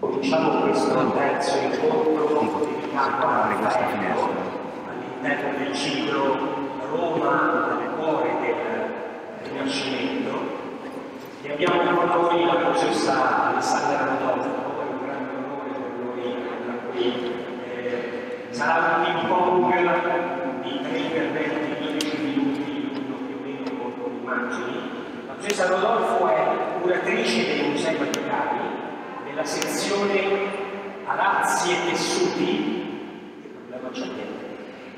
Cominciamo questo terzo incontro dedicato a Raffaello all'interno del ciclo Roma nel cuore del Rinascimento e abbiamo con noi la professoressa Alessandra Rodolfo, è un grande onore per noi averla qui. Eh, sarà un ping pong di tre interventi di 12 minuti, più o meno con immagini. La professoressa Rodolfo è curatrice dei della sezione Arazzi e Tessuti, che problema c'è niente,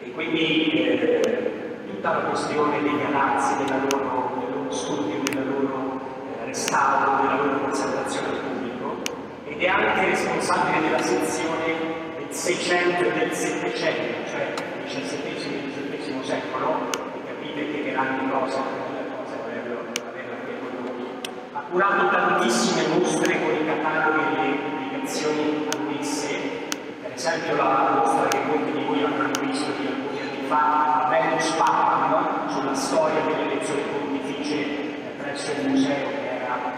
e quindi eh, tutta la questione degli arazzi, della loro, del loro studio, del loro eh, restauro, della loro conservazione al pubblico, ed è anche responsabile della sezione del 600 e del 700, cioè del XVII e XVIII secolo, e capite che grandi cose, cose averlo, averla qui con noi. Ha curato tantissime mostre con i cataloghi e le pubblicazioni annesse, per esempio la mostra che molti di voi avranno visto di alcuni anni fa, a Venus Papam, sulla storia delle lezioni pontificie presso il museo che era a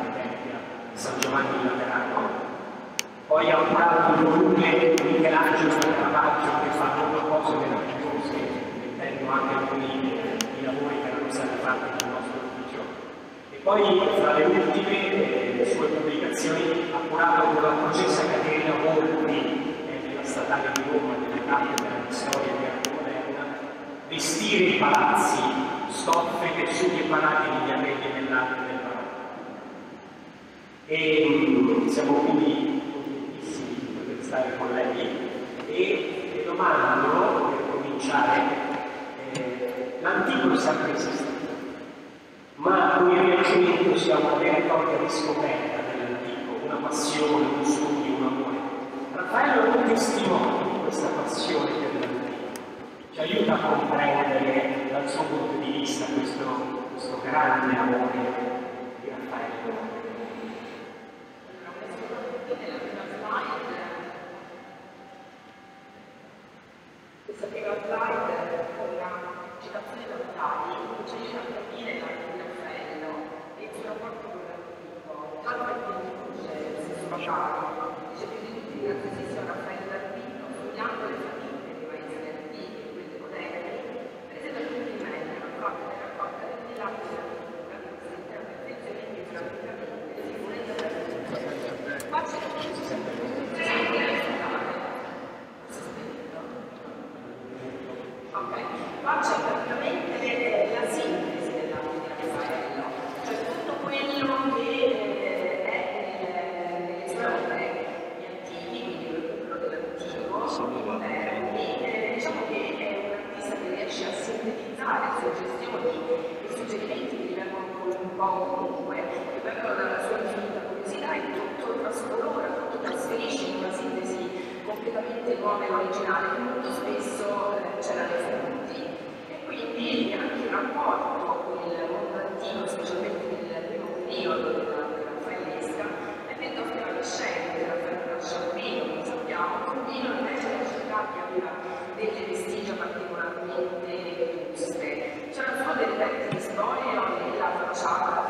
San Giovanni di Laterano. Poi ha curato il volume di Michelangelo e Caravaggio che fanno cose meravigliose, mettendo anche alcuni i lavori che erano stati fatti nel nostro ufficio. E poi, fra le ultime eh, sue pubblicazioni, ha curato con la professoressa Caterina Volpi eh, della Statale di Roma, della cattedra di storia di arte moderna, vestire i palazzi, stoffe, tessuti e parati negli arredi dell'arte del barocco. E mm, siamo quindi contentissimi di poter stare con lei e le domando, per cominciare, eh, l'antico sempre esistito ma con il Rinascimento sia una vera e propria riscoperta dell'antico, una passione, un studio, un amore. Raffaello è un testimone di questa passione per l'antico, ci aiuta a comprendere dal suo punto di vista questo, questo grande amore di Raffaello. Questa prima slide con la citazione da Ottavio ci aiuta a capire la e suo rapporto con l'antico, tanto che più di tutti l'innanzitutto Raffaello d'Arpino, studiando le famiglie dei paesi antichi e quelle moderni, presenta tutti in mente una forte e raccolta del lato della cultura che consente a perfezionamenti praticamente le figure della cultura. Qua c'è Ok, qua c'è praticamente la sintesi dell'arte di Raffaello, cioè tutto quello che eh, è nelle sue opere gli antichi, quindi il recupero dell'antico, i moderni, eh, diciamo che è un artista che riesce a sintetizzare le i suggerimenti che vengono un po' comunque, che vengono dalla sua infinita curiosità e tutto trascolora, tutto trasferisce in una sintesi completamente nuova e originale che molto spesso eh, c'era nei fonti. E quindi anche il rapporto con il mondo antico, specialmente nel primo periodo della, della Raffaellesca, è piuttosto evanescente, Raffaello nasce a Urbino, come sappiamo, Urbino invece è una città che aveva delle vestigia particolarmente. C'erano solo delle pezzi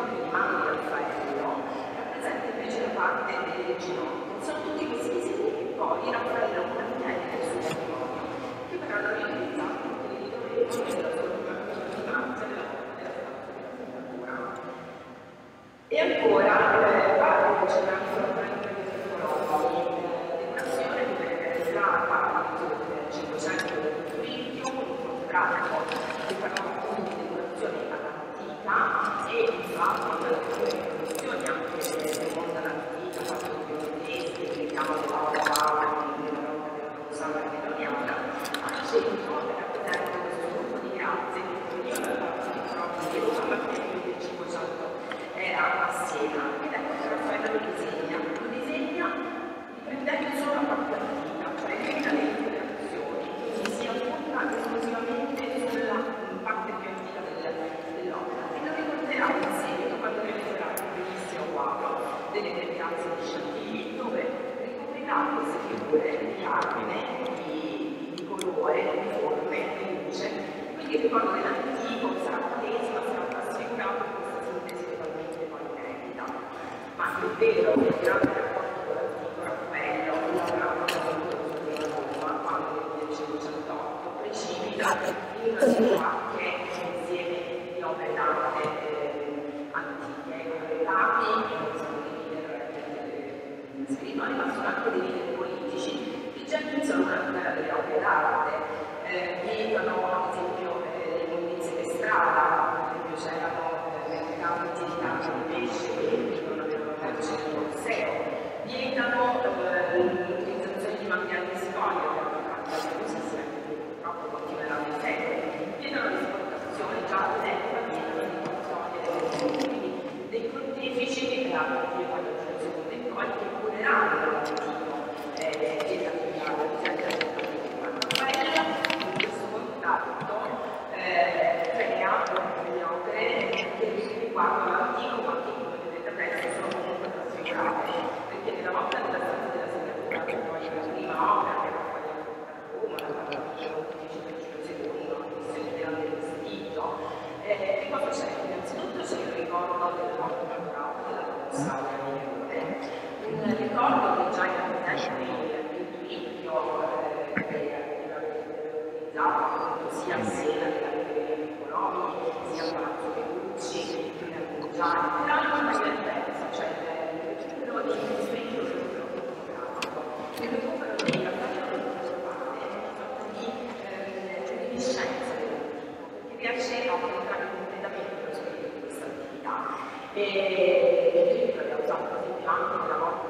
proprio il mano al faello rappresenta invece la parte del ginocchio. Sono tutti questi disegni che poi Raffaello mantiene sul suo che però non è utilizzato, quindi dovremo entrare completamente nello spirito di. E, e quindi abbiamo usato per esempio anche nella morte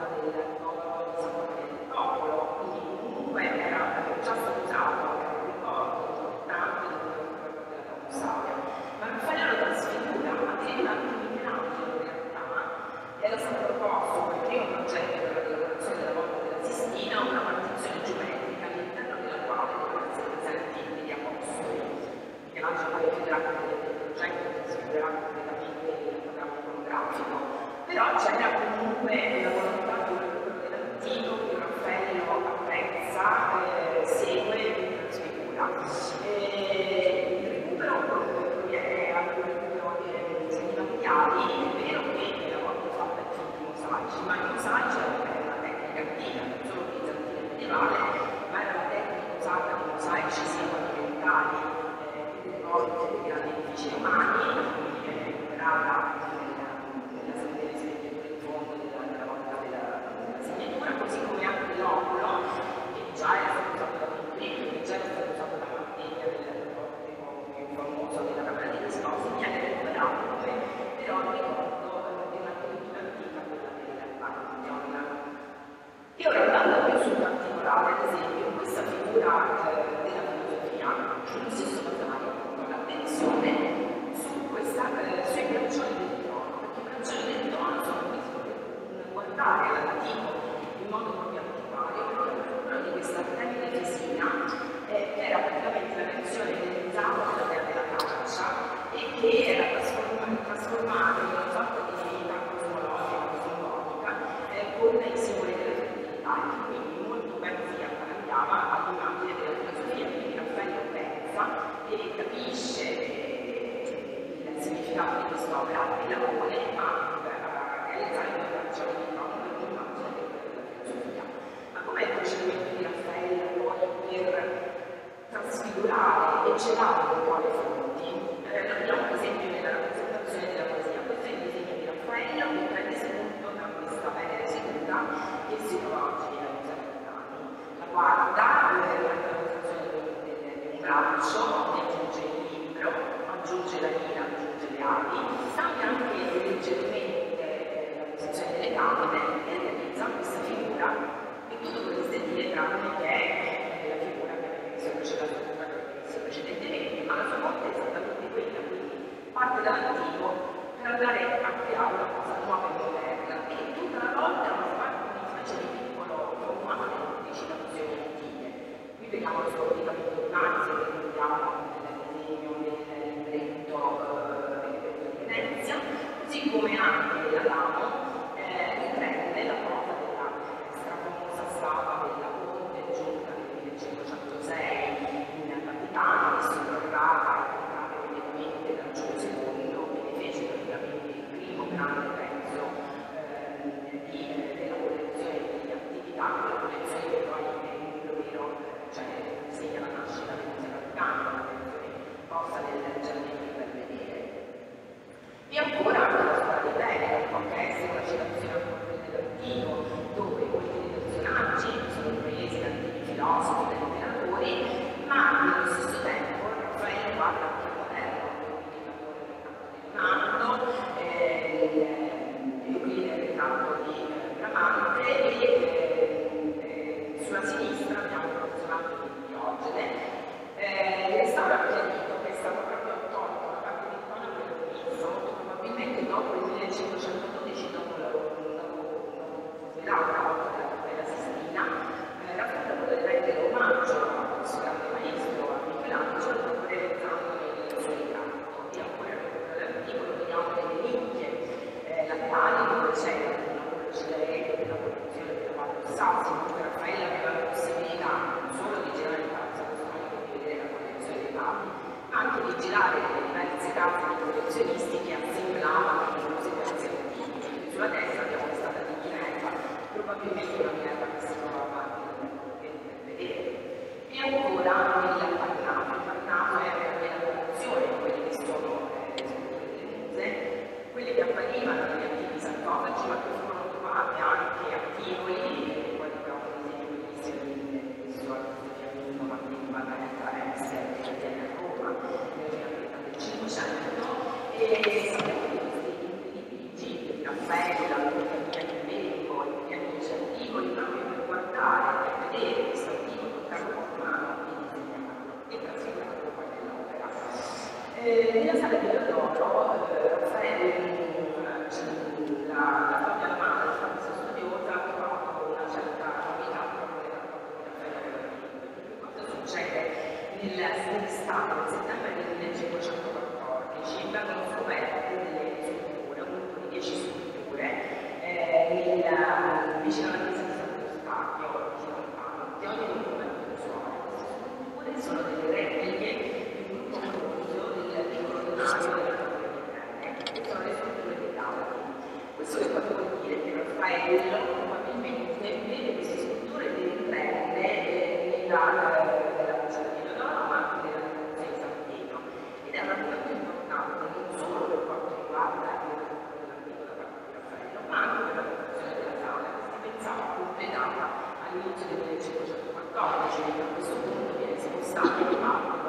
小。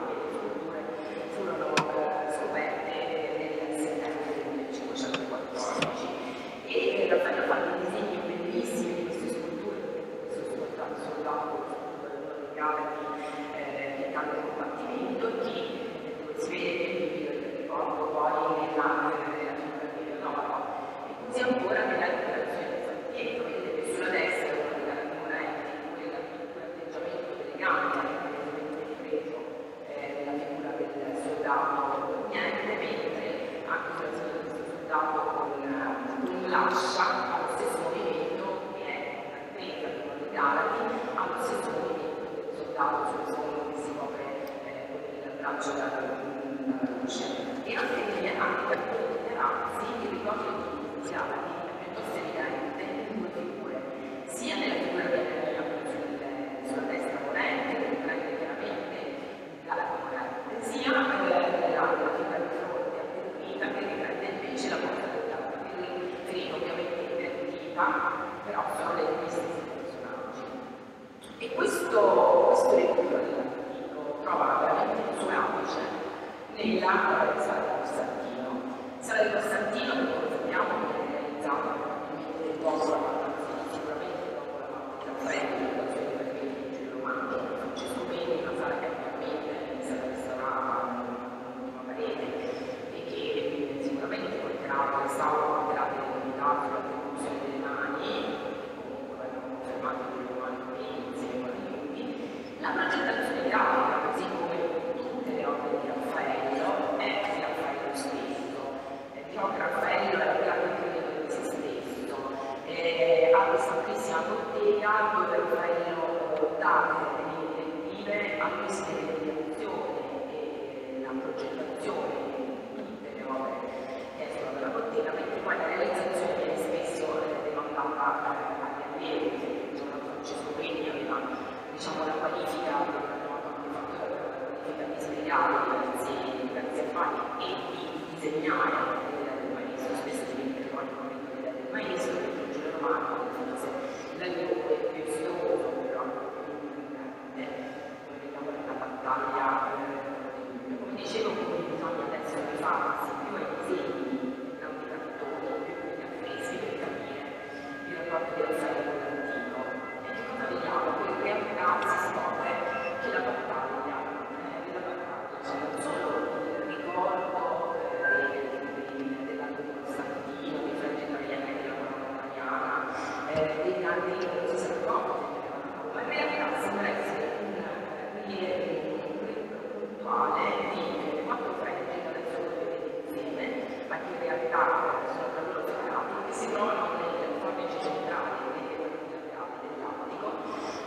Italia, soprattutto del che si trovano nelle forme centrali nelle delle comunità dell'Attico,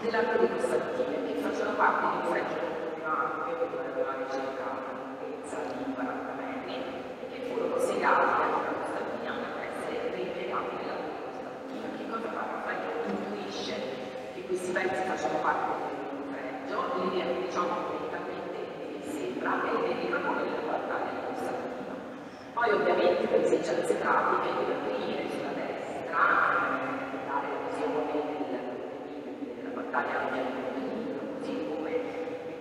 nell'arco di questa mattina, che facciano parte di un fregio molto più ampio che dovrebbe avere circa una lunghezza di 40 metri e che furono consegnati a una costantina per essere reimpiegati nella costantina. Che cosa fa il fregio? Intuisce che questi pezzi facciano parte di un fregio, li viene diciamo completamente sembra e ne rimangono poi ovviamente le esercizi pratiche di aprire sulla destra, dare l'opzione della battaglia del così come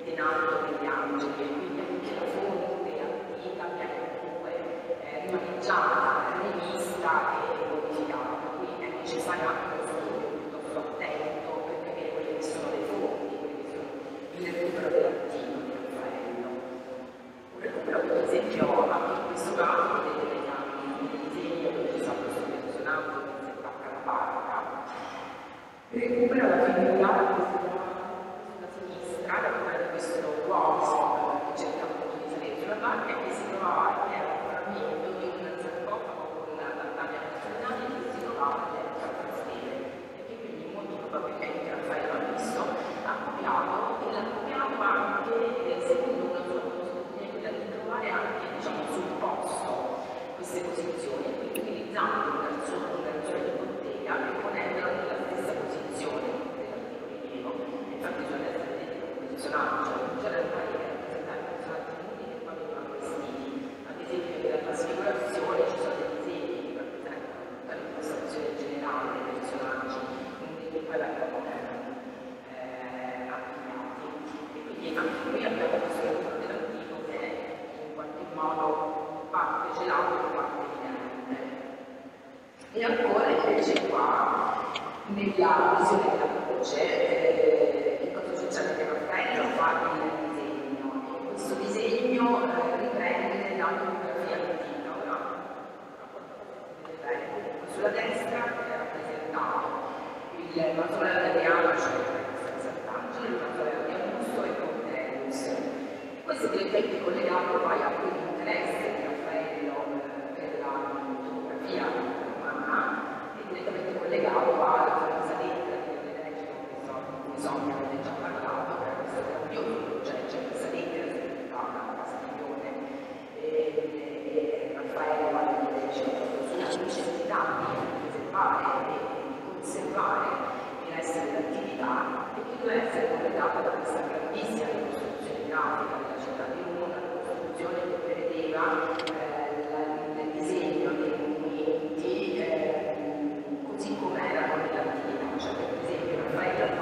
in alto degli angeli, quindi anche la fonte antica che è comunque eh, rimaneggiata, rivista e modificata, quindi è necessaria nada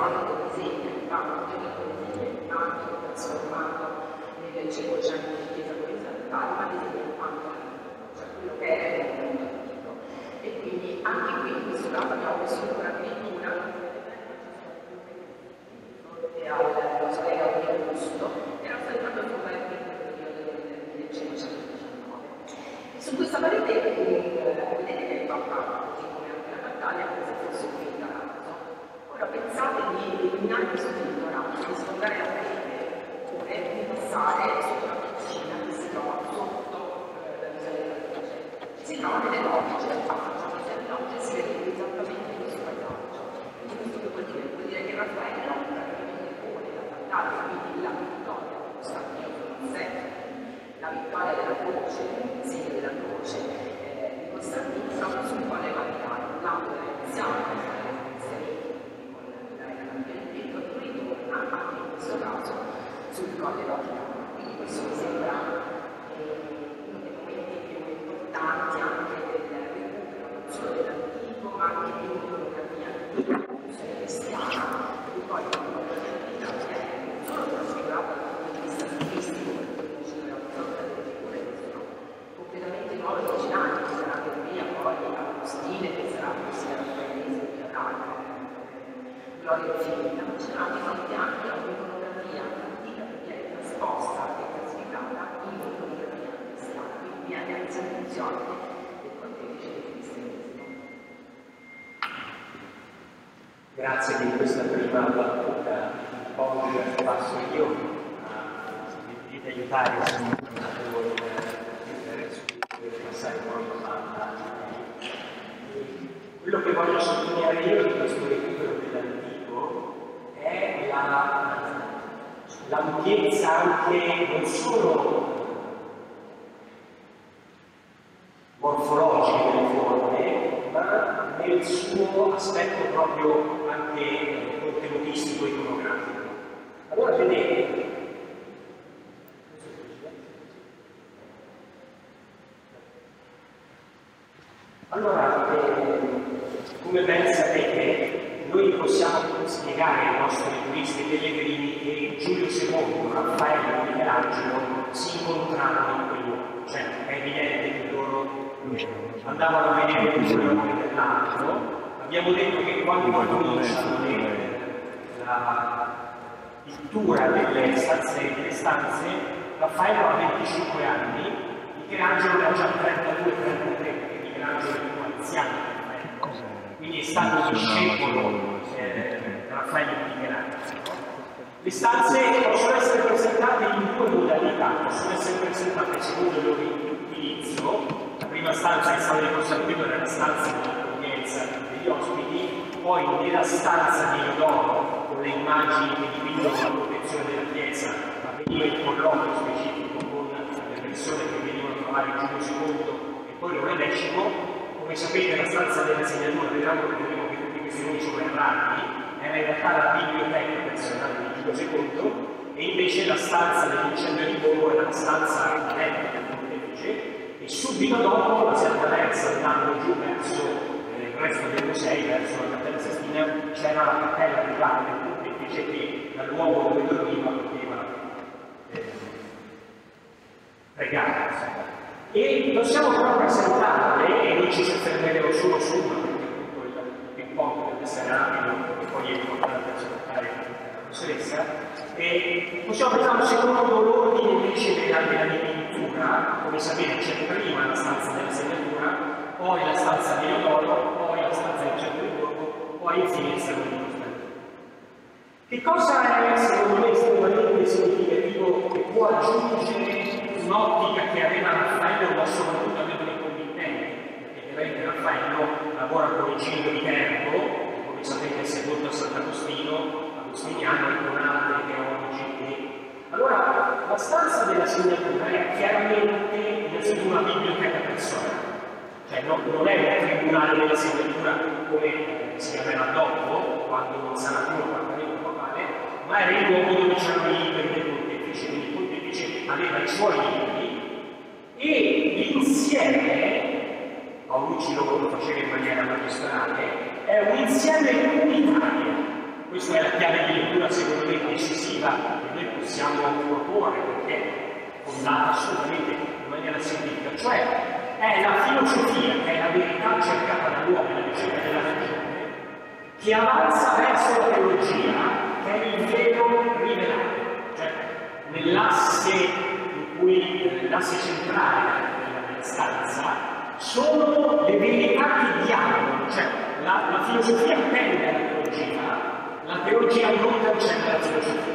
quando consegna il fatto che consegna il fatto trasformato nel 500 di sapori salutari, ma disegna il quanto cioè quello che era il mondo antico. E quindi anche qui in questo caso abbiamo messo in un'agricoltura questo film razzo, di sfondare Le stanze possono essere presentate in due modalità, possono essere presentate secondo il loro utilizzo. La prima stanza che stava di Costantino era la stanza dell'accoglienza degli ospiti, poi nella stanza di Odoro, con le immagini che dipingono la protezione della chiesa, avveniva il colloquio specifico con le persone che venivano a trovare Giulio II e poi Leone X. Come sapete la stanza della segnatura, vedremo che vedremo che tutti questi nomi sono errati, era in realtà la biblioteca personale di Giulio II e invece la stanza dell'incendio di Borgo era la stanza letto del pontefice e subito dopo la Santa Terza andando giù verso eh, il resto dei musei, verso la Cappella Sestina, c'era la cappella privata del pontefice che dal luogo dove dormiva poteva eh, pregare. E possiamo però presentarle, e noi ci soffermeremo solo su una, deve essere rapido e poi è importante ascoltare la professoressa, e possiamo presentarlo secondo l'ordine invece della, della dipintura, come sapete c'è prima la stanza della segnatura, poi la stanza di Leodoro, poi la stanza del centro di Borgo, poi infine il salone di. Che cosa è secondo me estremamente significativo che può aggiungere un'ottica che aveva Raffaello ma soprattutto aveva? Chiaramente Raffaello lavora con il Gino di Terbo, come sapete è sepolto a Sant'Agostino, agostiniano e con altri teologi. Allora, la stanza della segnatura è chiaramente innanzitutto una biblioteca personale. Cioè non, non è un tribunale della segnatura come si chiamerà dopo, quando non sarà più l'appartamento papale, ma era il luogo dove c'erano i libri del pontefice, quindi il pontefice aveva i suoi libri e l'insieme, Paolucci lo, lo faceva in maniera magistrale, è un insieme unitario. Questa è la chiave di lettura secondo me decisiva che noi possiamo proporre perché fondata assolutamente in maniera scientifica, cioè è la filosofia, che è la verità cercata dall'uomo, la ricerca della ragione, che avanza verso la teologia, che è il vero rivelato, cioè nell'asse in cui l'asse centrale della stanza sono le verità che dialogo, cioè la, la filosofia tende alla teologia, la teologia non concerne la filosofia.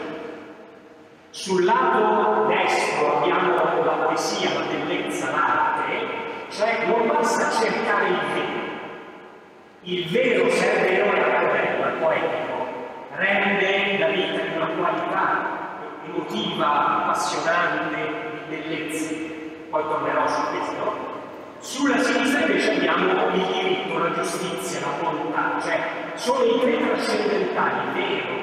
Sul lato destro abbiamo la poesia, la bellezza, l'arte, cioè non basta cercare il vero. Il vero, se è vero, è anche bello, poetico, rende la vita di una qualità emotiva, appassionante, di bellezza. Poi tornerò su questo. Sulla sinistra invece abbiamo il diritto, la giustizia, la volontà, cioè sono i tre trascendentali, vero,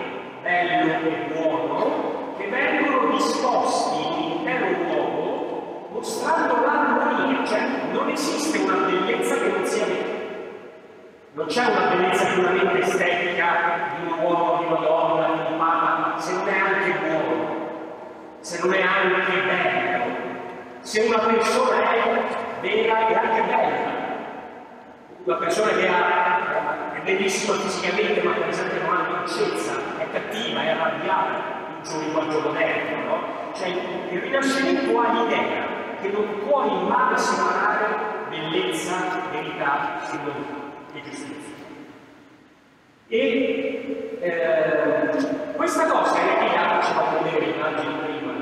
bello e buono, che vengono disposti nell'intero uomo mostrando l'armonia, cioè non esiste una bellezza che non sia vera. Non c'è una bellezza puramente estetica di un uomo, di una donna, di un papa, se non è anche buono, se non è anche bello, se una persona è vera e anche bella, una persona che ha, è bellissima fisicamente ma per esempio non ha dolcezza, è cattiva, è arrabbiata, un giorno linguaggio moderno, no? Cioè il Rinascimento ha l'idea che non puoi mai separare bellezza, verità e giustizia. E eh, questa cosa è legata, ci fa vedere l'immagine prima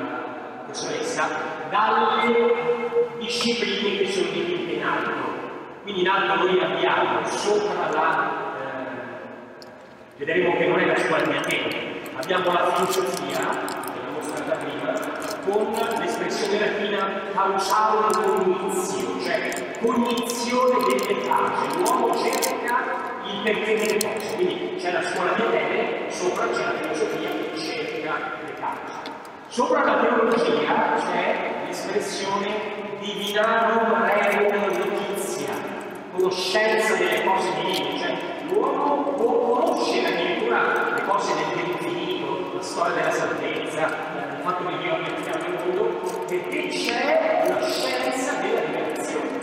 professoressa, dalle discipline che sono dipinte in alto. Quindi in alto noi abbiamo sopra la, eh, vedremo che non è la scuola di Atene, abbiamo la filosofia, che l'ho mostrata prima, con l'espressione latina causale cognizio, cioè cognizione delle cause. L'uomo cerca il perché delle cose. Quindi c'è la scuola di Atene, sopra c'è la filosofia che cerca. Sopra la teologia c'è l'espressione divinarum rerum notizia, conoscenza delle cose divine, cioè l'uomo può conoscere addirittura le cose dell'infinito, la storia della salvezza, il fatto che Dio abbia creato il mondo, perché c'è la scienza della liberazione.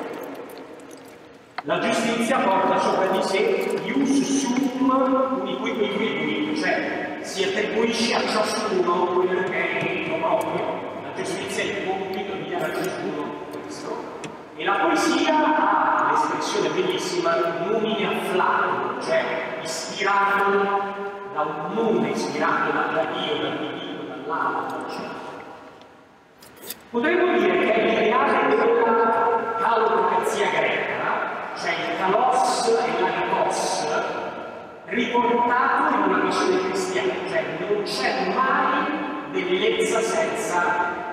La giustizia porta sopra di sé ius sum unique equilibrium, cioè si attribuisce a ciascuno quello che è il proprio. La giustizia è il compito di dare a ciascuno e la poesia ha l'espressione bellissima numine afflato, cioè ispirato da un nome, ispirato da, Dio, dal divino, dall'alto, eccetera. Potremmo dire che è l'ideale della calocrazia greca, cioè il kalos e l'agatos, riportato in una visione cristiana, cioè non c'è mai bellezza senza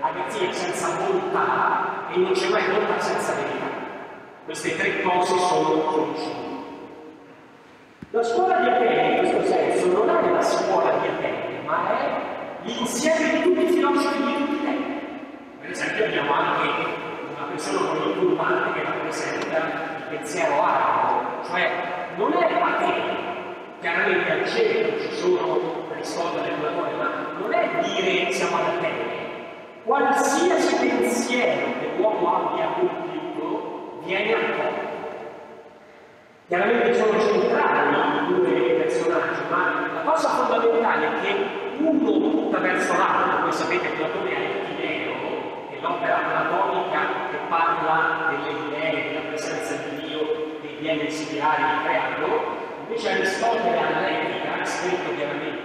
agazia senza volontà e non c'è mai volontà senza verità. Queste tre cose sono conosciute. La scuola di Atene, in questo senso, non è la scuola di Atene, ma è l'insieme di tutti i filosofi di tutti i tempi. Per esempio abbiamo anche una persona come il turbante che rappresenta il pensiero arabo, cioè non è Atene, chiaramente al centro ci sono Aristotele e Platone, ma non è dire siamo ad Atene, qualsiasi pensiero che l'uomo abbia compiuto viene accolto. Chiaramente sono centrali i due personaggi, ma la cosa fondamentale è che uno punta verso l'altro, voi sapete che Platone è il Tineo, che è l'opera platonica che parla delle idee, della presenza di Dio che viene ispirare il creato, invece Aristotele ha l'etica, ha scritto chiaramente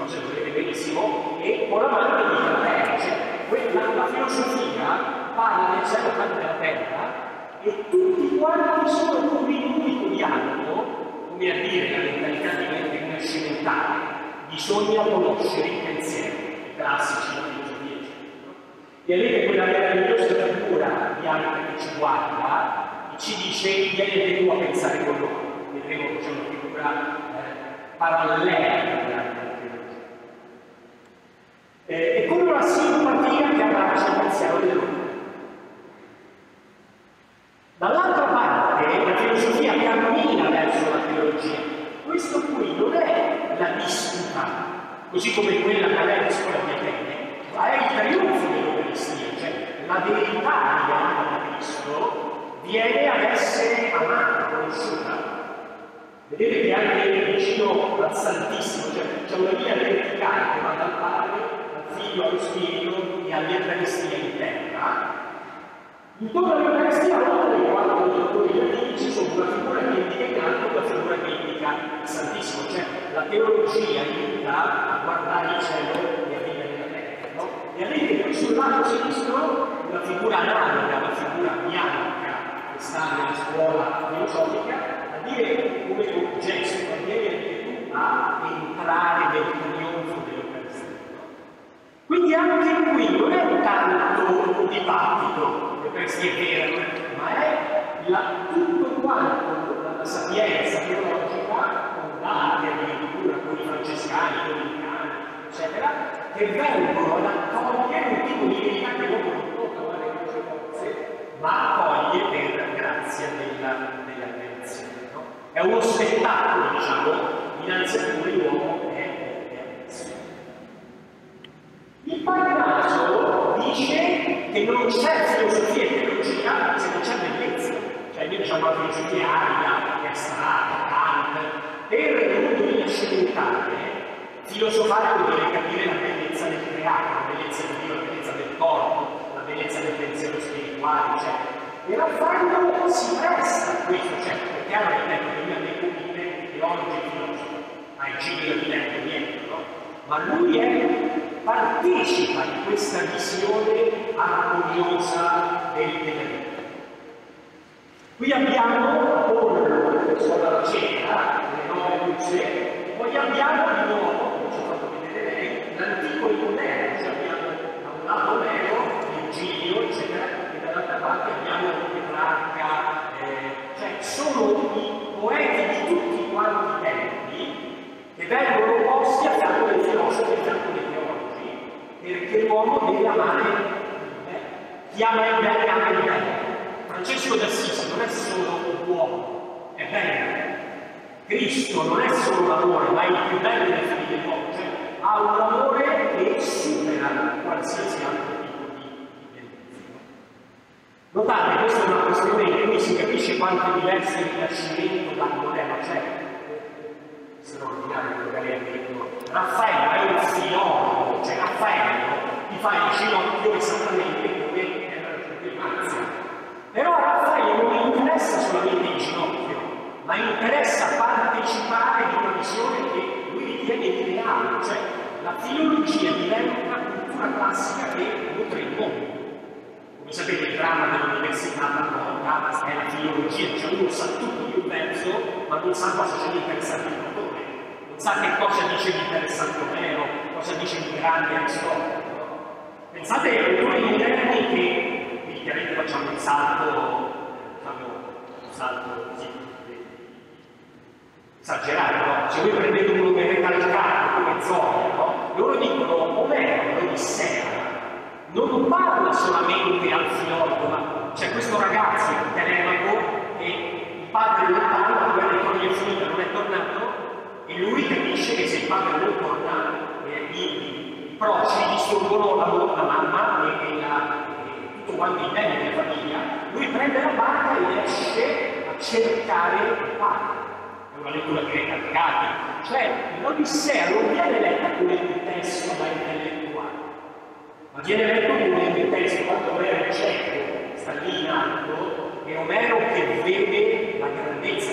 cose lo vedete benissimo, e oramai di terra, cioè quella, la filosofia parla del cielo e della terra e tutti quanti sono come in un unico dialogo, come a dire la mentalità di mente rinascimentale, bisogna conoscere i pensieri classici della filosofia, eccetera. E avete quella meravigliosa figura arte che ci guarda e ci dice vieni tu a pensare con loro. Vedremo che c'è una figura eh, parallela eh, e con una simpatia che abbraccia il pensiero dell'uomo. Dall'altra parte la filosofia cammina verso la teologia. Questo qui non è la disputa, così come quella che aveva la di Atene, ma è il trionfo dell'Eucaristia, cioè la verità rivelata da Cristo viene ad essere amata, conosciuta. Vedete che anche vicino al Santissimo, cioè c'è una via verticale che va dal Padre al Figlio, allo Spirito e all'Eucaristia in terra. Intorno all'Eucaristia, oltre ai quattro dottori latini, ci sono una figura che indica in alto una figura che indica il Santissimo, cioè la teologia aiuta a guardare il cielo e a vivere la terra. No? E avete sul lato sinistro una figura analoga, una figura bianca che sta nella scuola filosofica, a dire come un gesto, vieni anche tu a entrare nel trionfo dell'Eucaristia. Quindi anche qui non è tanto un dibattito, l'Eucaristia è vera, ma è la, tutto quanto la sapienza teologica, con l'arte addirittura, con i francescani, con i eccetera, che vengono ad accogliere un tipo di verità che non in queste forze, ma accoglie per grazia della, della creazione. No? È uno spettacolo, diciamo, dinanzi a cui l'uomo è, attenzione. Il Parnaso dice che non c'è filosofia e teologia se non c'è bellezza. Cioè noi diciamo la filosofia arida, è astratta, Kant. Per il mondo rinascimentale filosofare vuol dire capire la bellezza del creato, la bellezza di Dio, la bellezza del corpo, la bellezza del pensiero spirituale, eccetera. E Raffaello si presta a questo, cioè è chiaro che detto che lui ha dei comune teologi filosofi, ai giri di letto niente, no? Ma lui è partecipa di questa visione armoniosa del della Qui abbiamo Apollo, sulla la cena, le nove luce, poi abbiamo di nuovo, come ci ha fatto e il moderno, cioè abbiamo da un lato Omero, Virgilio, eccetera, e dall'altra parte abbiamo Petrarca, eh, cioè sono i poeti di tutti quanti i tempi che vengono posti a fianco dei filosofi, a fianco dei teologi, perché l'uomo deve amare eh, chi ama il bene ama il bene. Francesco d'Assisi non è solo un uomo, è bello. Cristo non è solo l'amore, ma è il più bello dell'uomo, cioè ha un amore che supera qualsiasi altro tipo di bellezza. Notate, questa è una questione in cui si capisce quanto è diverso il rinascimento dal moderno, cioè straordinario quello che lei ha detto. Raffaello è un filologo, cioè Raffaello ti fa il ginocchio esattamente come era il Marzia. Però a Raffaello non interessa solamente il ginocchio, ma interessa partecipare di una visione che lui ritiene ideale, cioè la filologia diventa una cultura classica che il mondo. Come sapete il dramma dell'università talvolta è la filologia, cioè uno sa tutto di un verso, ma non sa cosa c'è di interessante il autore, non sa che cosa dice di interessante Omero, cosa dice di grande Aristotele. Pensate ai autori moderni che chiaramente facciamo un salto, diciamo, un salto così esagerato, no? Se voi prendete uno che recalcato come Zoya, no? Loro dicono Omero, l'Odissea, non parla solamente al filologo, ma c'è questo ragazzo, Telemaco, che il padre lontano, la guerra di Troia è finita, non è tornato, e lui capisce che se il padre non torna, eh, i, i proci disturbono la, la mamma e, e la, tutto quanto il bene della famiglia, lui prende la barca ed esce a cercare il padre. Una lettura greca di. Cioè, l'Odissea non viene letta come un testo da intellettuale, ma viene letto come un testo quando Omero è cieco, sta lì in alto, e Omero che vede la grandezza.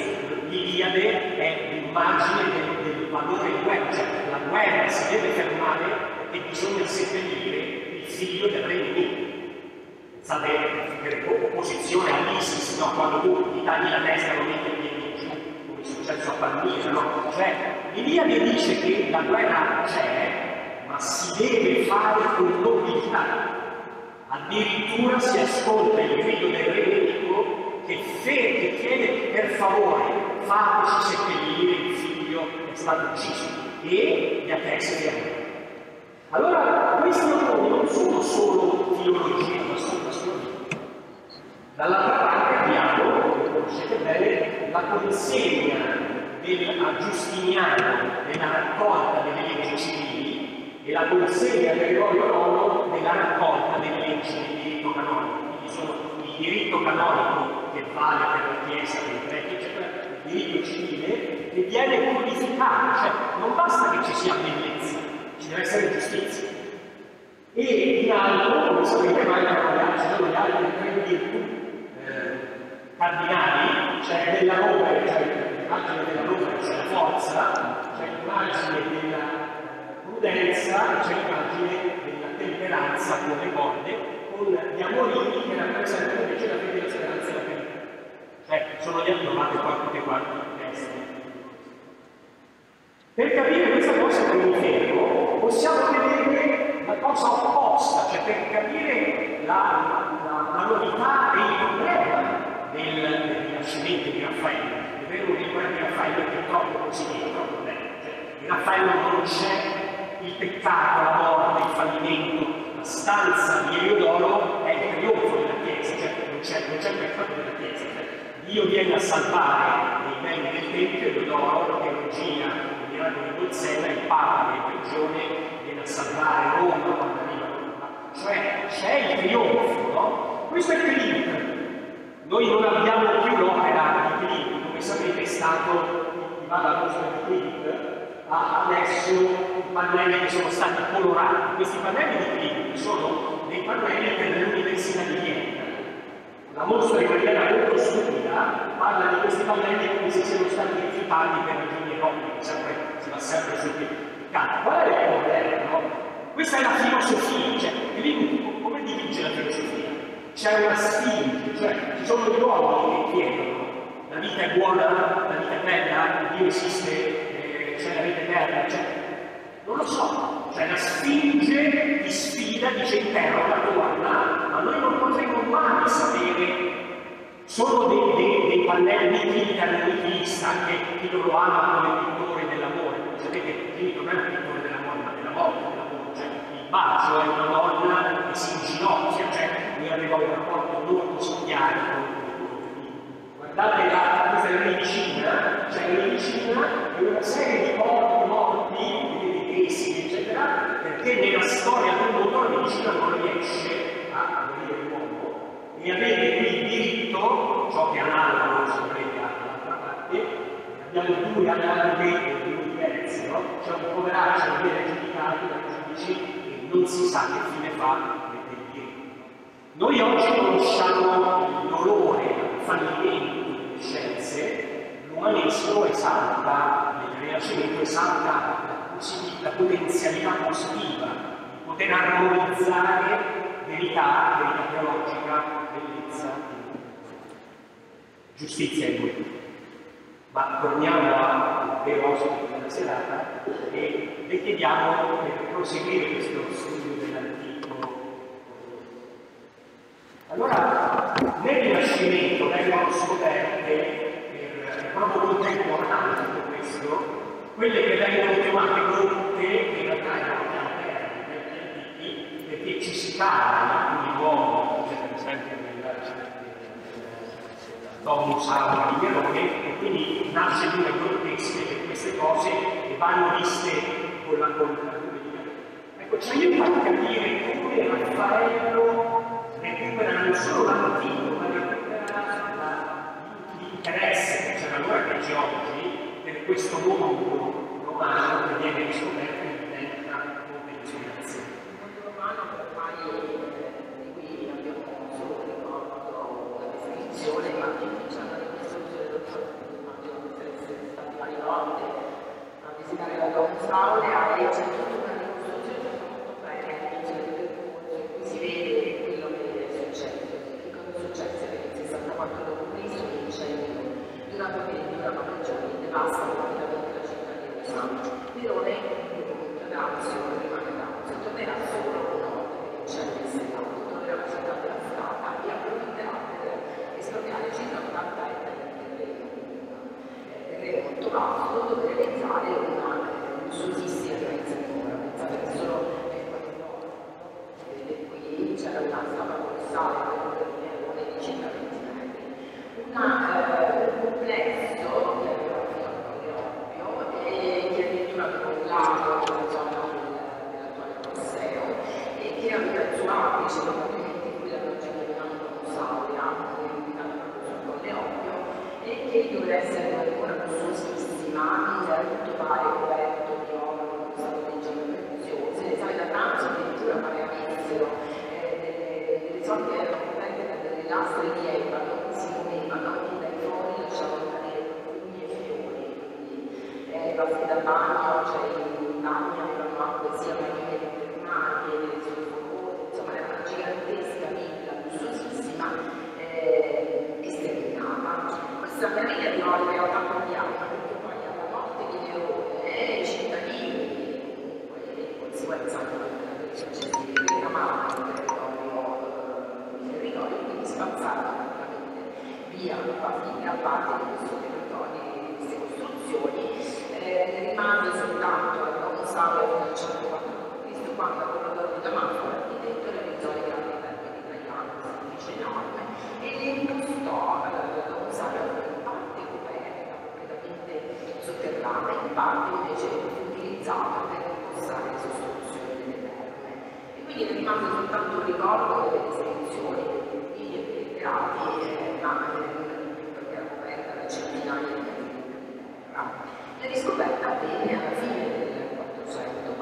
L'Iliade è l'immagine del, del valore di guerra, cioè la guerra si deve fermare e bisogna seppellire il figlio del re nemico sapere opposizione all'ISIS, no? quando tu gli tagli la testa lo metti e vieni giù, come è successo a Palmira, no? Cioè, l'Iliade dice che la guerra c'è, ma si deve fare con nobiltà. Addirittura si ascolta il grido del re nemico che, che chiede per favore fateci seppellire il figlio che è stato ucciso e gli attesti. Allora, questi non sono solo filologia, ma sono Dall'altra parte abbiamo, come conoscete bene, la consegna del, a Giustiniano della raccolta delle leggi civili e la consegna a Gregorio IX della raccolta delle leggi del diritto canonico. Quindi sono il diritto canonico che vale per la Chiesa, per i preti, eccetera, il diritto civile che viene codificato, cioè non basta che ci sia bellezza, ci deve essere giustizia. E in alto, come sapete, mancano gli altri tre virtù cardinali, cioè della rovere, cioè l'immagine della rovere, cioè la forza, c'è l'immagine della prudenza, c'è l'immagine della temperanza con le corde, con gli amorini che rappresentano invece la fede, la speranza e la carità. Cioè, sono gli trovate qua tutte quante in testa. Per capire questa cosa che mi fermo, possiamo vedere la cosa opposta, cioè per capire la, la, la novità e il problema del, rinascimento di Raffaello. È vero che quella di Raffaello è troppo positivo, troppo in Raffaello non c'è il peccato, la morte, il fallimento. La stanza di Eliodoro è il trionfo della Chiesa, cioè non c'è, non c'è il peccato della Chiesa. Cioè, Dio viene a salvare dei beni del Tempio, Eliodoro, teologia, il miracolo di Bolsena, il Papa in prigione viene a salvare Roma quando arriva Roma. Cioè c'è il trionfo, no? Questo è Clint. Noi non abbiamo più l'opera di Clint, come sapete è stato, mostra di Clint, ha adesso i pannelli che sono stati colorati. Questi pannelli di Clint sono dei pannelli per l'Università di Vienna. La mostra in maniera molto stupida parla di questi pannelli come se siano stati rifiutati per ragioni economiche, sempre, si va sempre sul campo. Qual è il problema? Questa è la filosofia, cioè come dirige la filosofia? C'è una spinta, cioè ci sono gli uomini che chiedono la vita è buona, la vita è bella, Dio esiste, eh, c'è la vita eterna, cioè, non lo so, cioè la spinge, ti sfida, dice interroga domanda, ma noi non potremo mai sapere, sono dei, dei, dei pannelli di nichilista che chi lo ama come pittore dell'amore, sapete, Clito non è un pittore dell'amore, ma della morte dell'amore, cioè il bacio è una donna che si inginocchia, cioè lui aveva un rapporto molto sognare Guardate la, questa è medicina, cioè la medicina è una serie di morti, di tesi, eccetera, perché nella storia del mondo la medicina non riesce a guarire l'uomo e avete qui il diritto, ciò che analogo, se volete, dall'altra parte, abbiamo due analoghe due diverse, no? C'è un poveraccio che viene giudicato dai giudici e non si sa che fine fa. Noi oggi conosciamo il dolore, il fallimento delle scienze, l'umanesimo esalta, il Rinascimento esalta la, potenzialità positiva di poter armonizzare verità, verità teologica, bellezza, giustizia e guida. Ma torniamo al vero ospite della serata e le chiediamo per proseguire questo studio dell'antico. Allora, nel Rinascimento vengono scoperte, per, proprio contemporaneo a tutto questo, quelle che vengono chiamate grotte, che in realtà erano chiamate antichi, perché ci si in alcuni luoghi, c'è per esempio nel Domus Aula di Verone, e quindi nasce di una grottesche per queste cose che vanno viste con la conta. Ecco, ci aiuta a capire come Raffaello recupera non solo l'antico, ma recupera l'interesse che c'era allora che c'è oggi per questo mondo romano che viene riscoperto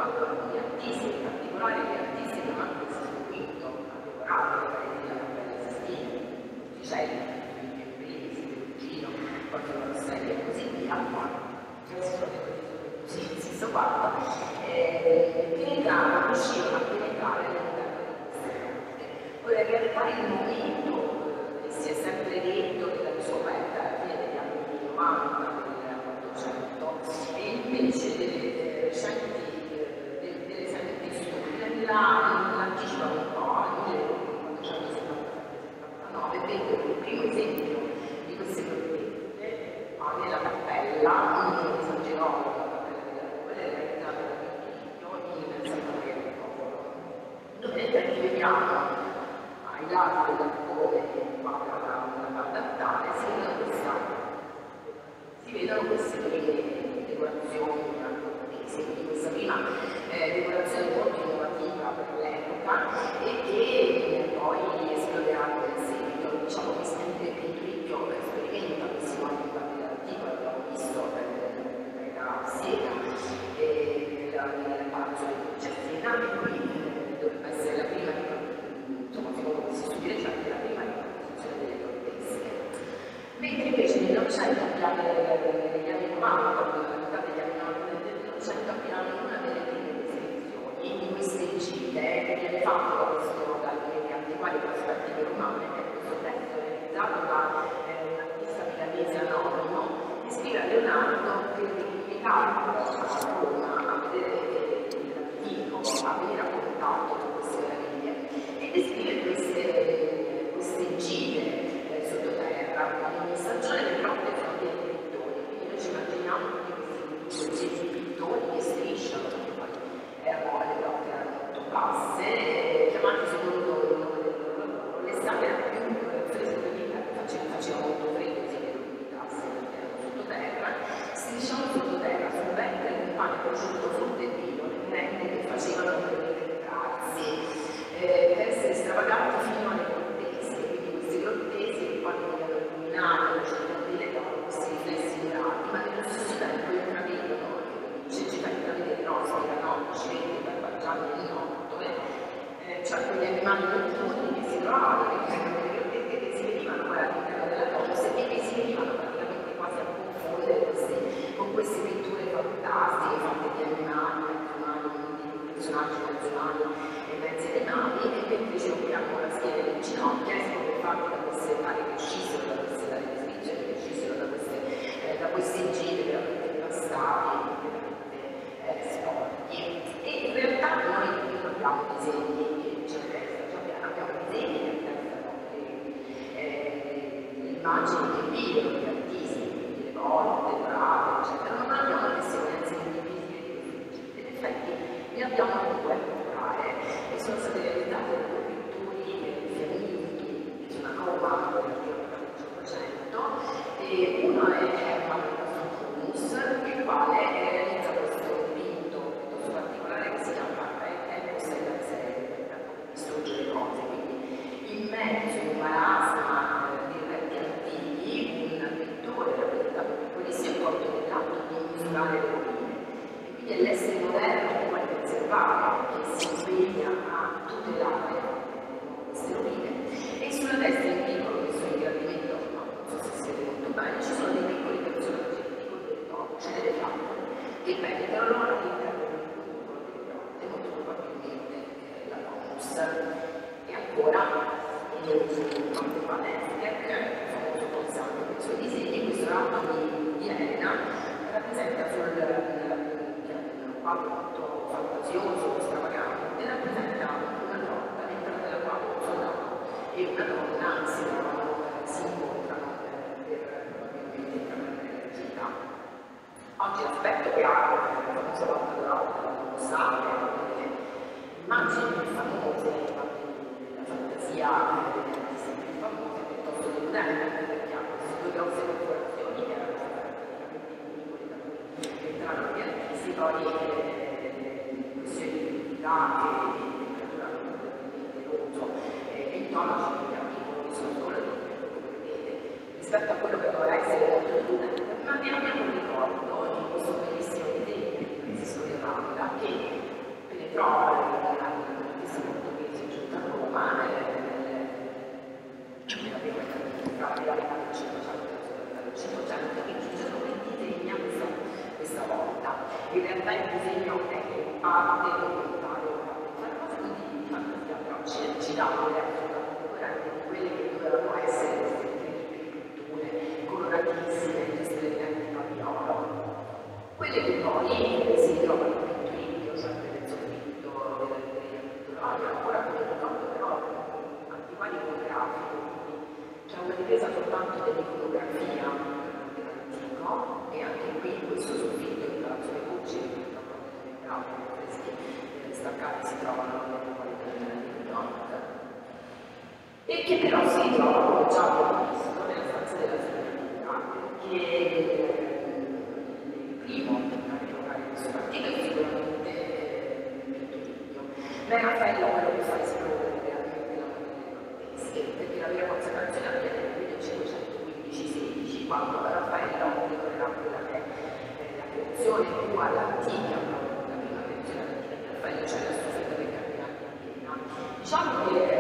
fatto gli artisti, in particolare gli artisti che hanno costruito, hanno lavorato per nella Cappella Sistina, Giuseppe, Felipe Brisi, Gino, Giorgio Rosselli e così via, ma si, si sopporta, eh, che entrano, riuscirono a penetrare all'interno dell'arte. Ora, in realtà il momento, che si è sempre detto, che la sua aperta alla fine degli anni 90, not to tensione è uguale alla t, che è una, una tensione, cioè la sostituzione che abbiamo. Diciamo che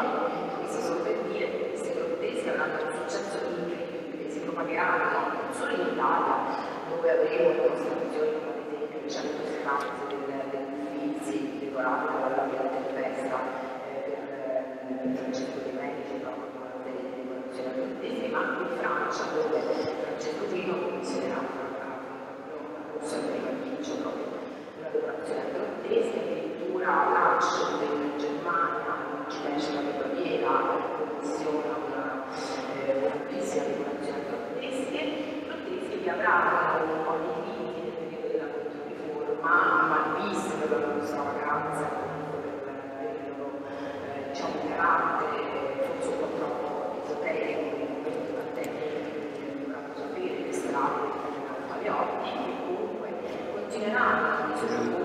quando si propagheranno non solo in Italia, dove avremo costituzioni come ad esempio cioè, le 100 stanze del Fizzi decorate dalla Via Tempesta eh, eh, per Francesco Di Medici, proprio durante le rivoluzioni ottantesche, ma addirittura l'ACE in Germania ci pensa la petroliera eh, che condiziona una propizione di un'azienda tedesca, grottesche che avranno un po' di limiti nel periodo della controriforma, malviste per la nostra vacanza, per il loro eh, diciamo, carattere, eh, forse un po' troppo esoterico, quindi tant'è che mi ha fatto sapere che sarà Fabiotti, che comunque continueranno a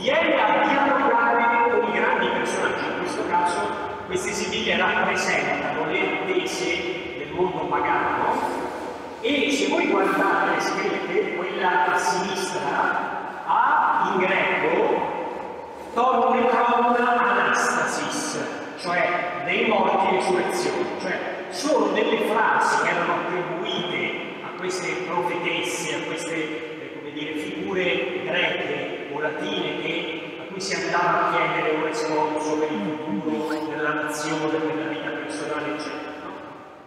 viene a dialogare con i grandi personaggi, in questo caso queste sigle rappresentano le tese del mondo pagano e se voi guardate le quella a sinistra ha in greco Tornetron Anastasis, cioè dei morti e risurrezione, cioè sono delle frasi che erano attribuite a queste profetesse, a queste eh, dire, figure greche o latine che, a cui si andava a chiedere un responso per il futuro per la nazione, per la vita personale, eccetera.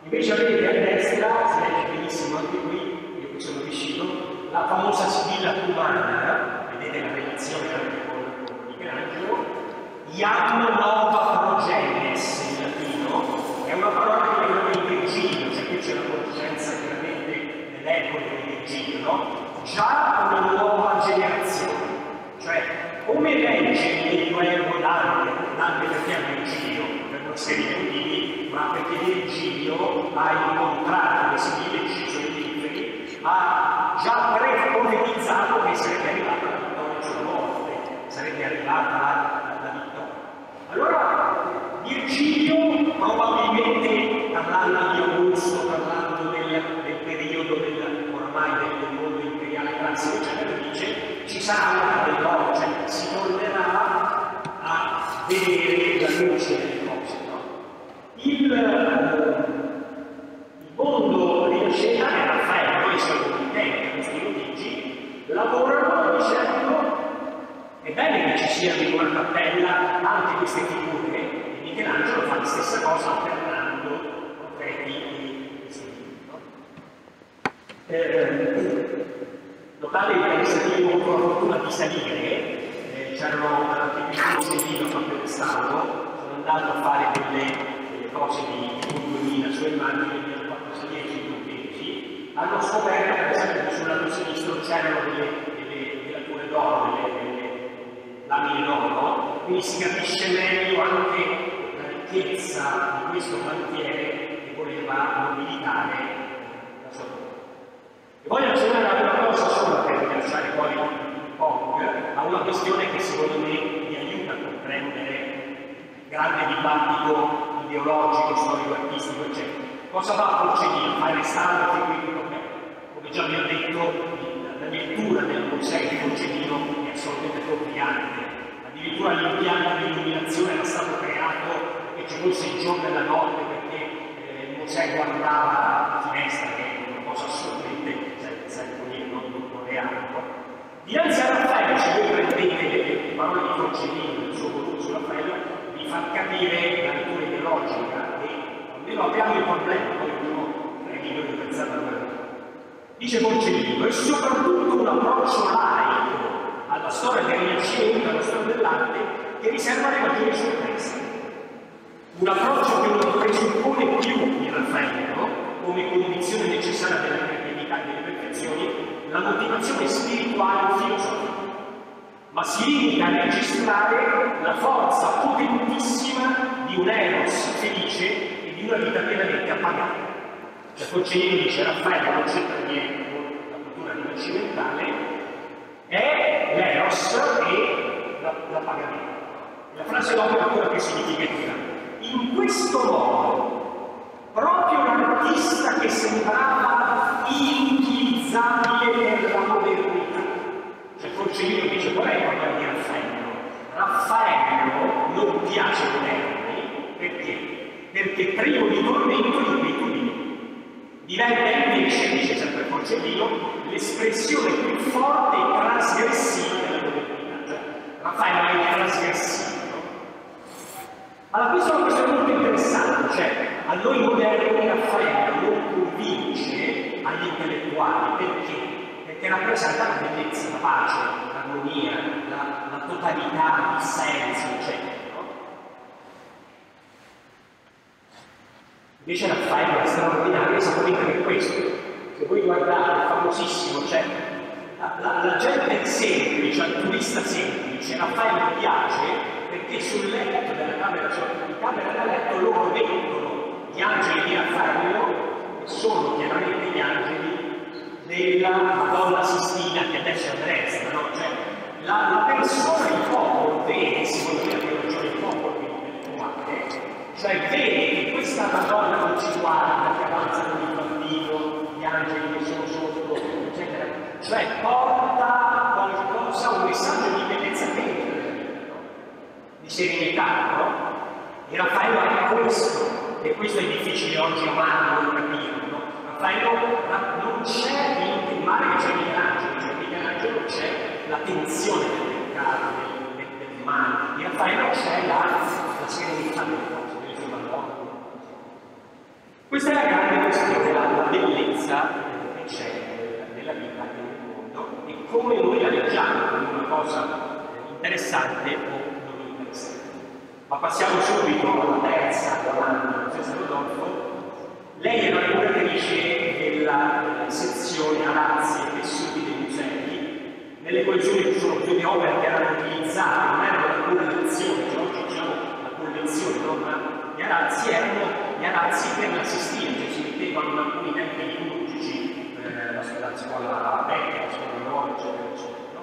Invece avete a destra, si legge benissimo anche qui, io qui sono vicino, la famosa sibilla cubana, vedete la relazione anche con Michelangelo, Iam nova progenes in latino, è una parola che viene da Virgilio, cioè qui c'è la conoscenza chiaramente dell'epoca di Virgilio, no? già una nuova generazione come leggi io ero Dante, anche perché hanno in giro, per una serie di motivi, ma perché l'Egidio ha incontrato che si vive ucciso di liberi, ha già preprofetizzato che sarebbe arrivata la vittoria sulla morte, sarebbe arrivata la, la vittoria. Allora, Virgilio probabilmente parlando di Augusto, parlando del, del periodo del, ormai del mondo imperiale classico, eccetera, cioè, dice ci sarà una sia in cappella anche queste figure e Michelangelo fa la stessa cosa alternando discepoli. Eh, notate che ho avuto la fortuna di salire, eh, c'erano anche un servizio proprio quest'anno, sono andato a fare delle, delle cose di 2000 su immagini, salire sui compiti, hanno scoperto per esempio sul lato sinistro c'erano delle, delle, delle d'oro, delle, delle lamine d'oro, quindi si capisce meglio anche la ricchezza di questo cantiere che voleva mobilitare la sua e voglio accennare una cosa sola per lasciare poi il Pong a una questione che secondo me mi aiuta a comprendere il grande dibattito ideologico, storico-artistico, eccetera. Cosa fa Porcellino? Fa restare qui come già vi ho detto, la lettura del museo di Porcellino è assolutamente fuorviante. Addirittura l'impianto di illuminazione era stato creato perché ci fosse il giorno e la notte perché eh, museo guardava la finestra, che è una cosa assolutamente non, non è altro. Dinanzi a Raffaello, se voi prendete le parole di Forcellino, il suo volume su Raffaello, vi fa capire la natura ideologica e almeno abbiamo il problema, poi ognuno è libero di pensare a quello. Dice Forcellino, è soprattutto un approccio laico alla storia del Rinascimento, alla storia dell'arte, che riserva le maggiori sorprese. Un approccio che non presuppone più in Raffaello, come condizione necessaria della creatività e delle perfezioni, la motivazione spirituale o filosofica, ma si limita a registrare la forza potentissima di un eros felice e di una vita pienamente appagata. Cioè Concellino dice Raffaello non c'entra niente con la cultura rinascimentale, è l'eros e l'appagamento. La frase dopo è ancora più significativa. In questo modo, proprio l'artista che sembrava inutilizzabile per la modernità, cioè Forcellino dice qual è il problema di Raffaello? Raffaello non piace moderni perché? Perché privo di tormento di quei diventa invece, dice sempre Forcellino, l'espressione più forte e trasgressiva modernità. Cioè, Raffaello è trasgressivo. Allora, questa è una questione molto interessante, cioè a noi moderni Raffaello non convince agli intellettuali, perché? Perché rappresenta la bellezza, la pace, l'armonia, la, la totalità, il senso, eccetera. Invece Raffaello è straordinario esattamente per questo. Se voi guardate il famosissimo, cioè la, la, la gente semplice, il turista semplice, Raffaello piace perché sul letto della camera, cioè in camera da letto loro vedono gli angeli di Raffaello che sono chiaramente gli angeli della Madonna Sistina che adesso è a destra, no? Cioè la, la persona, il popolo vede, secondo me ha ragione il popolo che intellettuale, cioè vede che questa Madonna non ci guarda, che avanza con il bambino, angeli sono sotto, eccetera, cioè porta qualcosa, un messaggio di bellezza dentro, di serenità, no? E Raffaello è questo, e questo è difficile oggi amarlo e capirlo, no? Raffaello non c'è male che c'è Michelangelo, cioè Michelangelo c'è la tensione del peccato, del, del, del male, in Raffaello c'è la, la serenità delle cose. Questa è la grande questione, la, la bellezza che c'è nella vita nel mondo e come noi la leggiamo come una cosa interessante o non interessante. Ma passiamo subito alla terza domanda di Cesare Rodolfo. Lei è una curatrice della sezione Arazzi e Tessuti dei musei, nelle collezioni ci sono più di opere che erano utilizzate, non erano la collezione, cioè oggi diciamo la collezione, non gli arazzi erano Chiarazzi per assistere Giuseppe quando alcuni tempi chirurgici, eh, la, scuola, la scuola vecchia, la scuola nuova, eccetera, eccetera.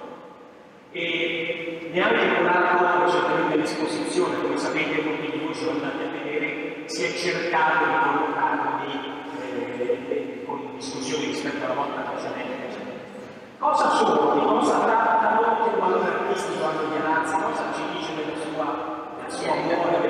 E neanche con l'altro certamente a disposizione, come sapete molti di voi sono andati a vedere, si è cercato di collocarlo eh, eh, con discussioni rispetto alla volta precedente. Cosa sono? Di cosa quando Che valore artistico hanno Chiarazzi? Cosa ci dice della sua, della sua amore?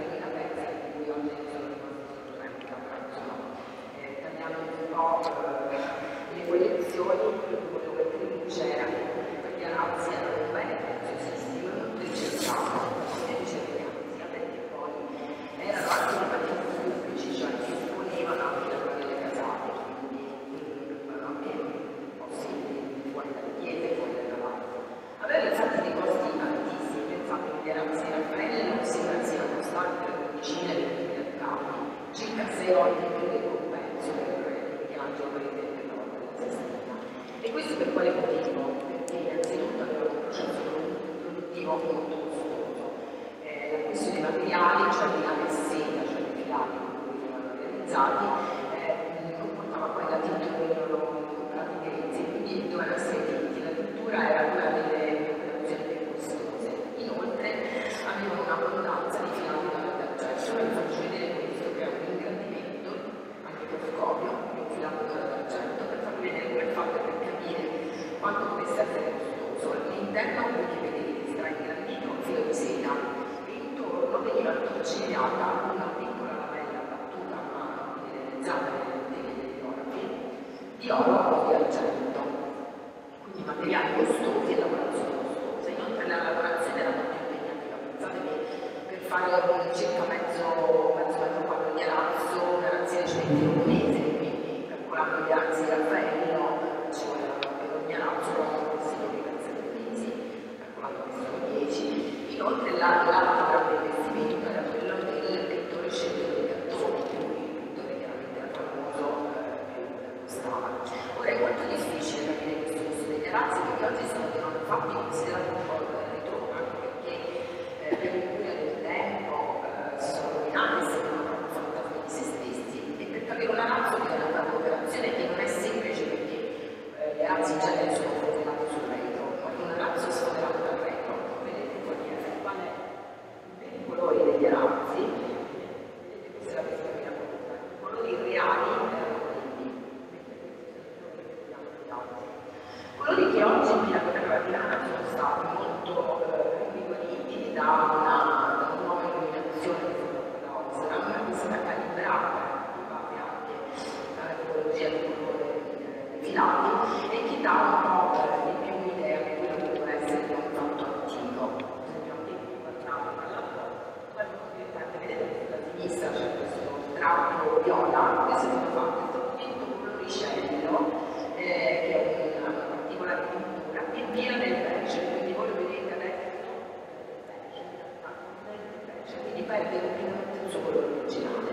perdermelo nel suo colore originale.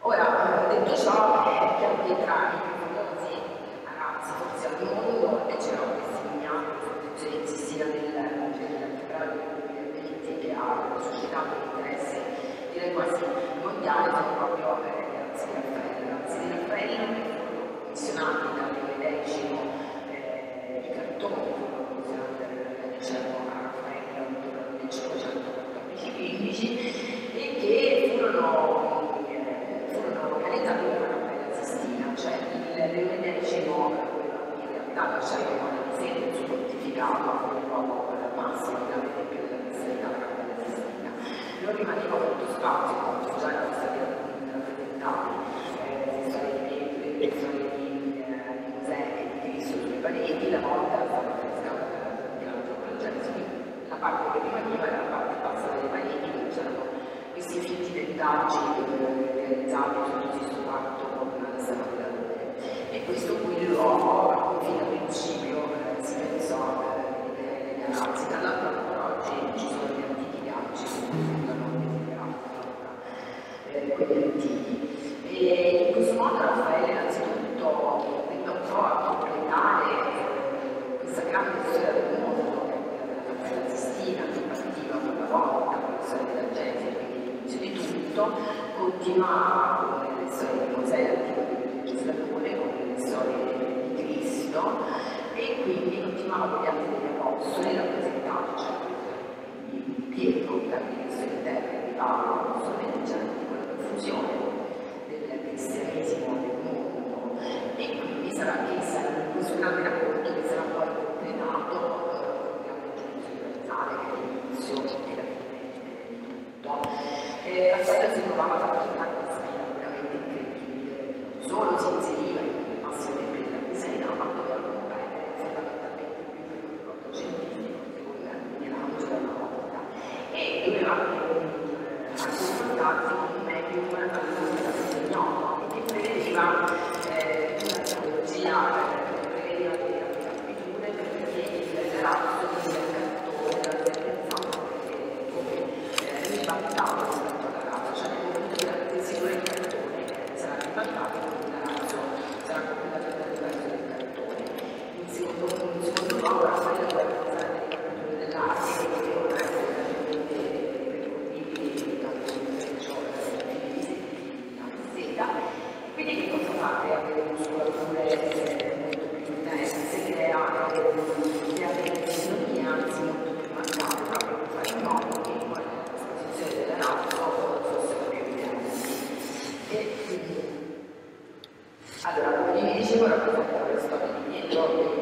Ora, eh, detto ciò, Pian Pietra famosi ragazzi forse al mondo e c'era un testimoniato proteggenzi sia del febbraio del 2020 che ha suscitato l'interesse direi quasi mondiale sono proprio eh, opere di Razzi di Raffaello. Razzi di Raffaello che furono commissionati dal Medesimo eh, i cartoni, furono commissionati dal Medesimo cerimonia di sede certificata con l'uomo massimo, per esempio, della Sera della Sera. Non rimaneva molto spazio Allora, come vi dicevo, ho fatto questo avvenimento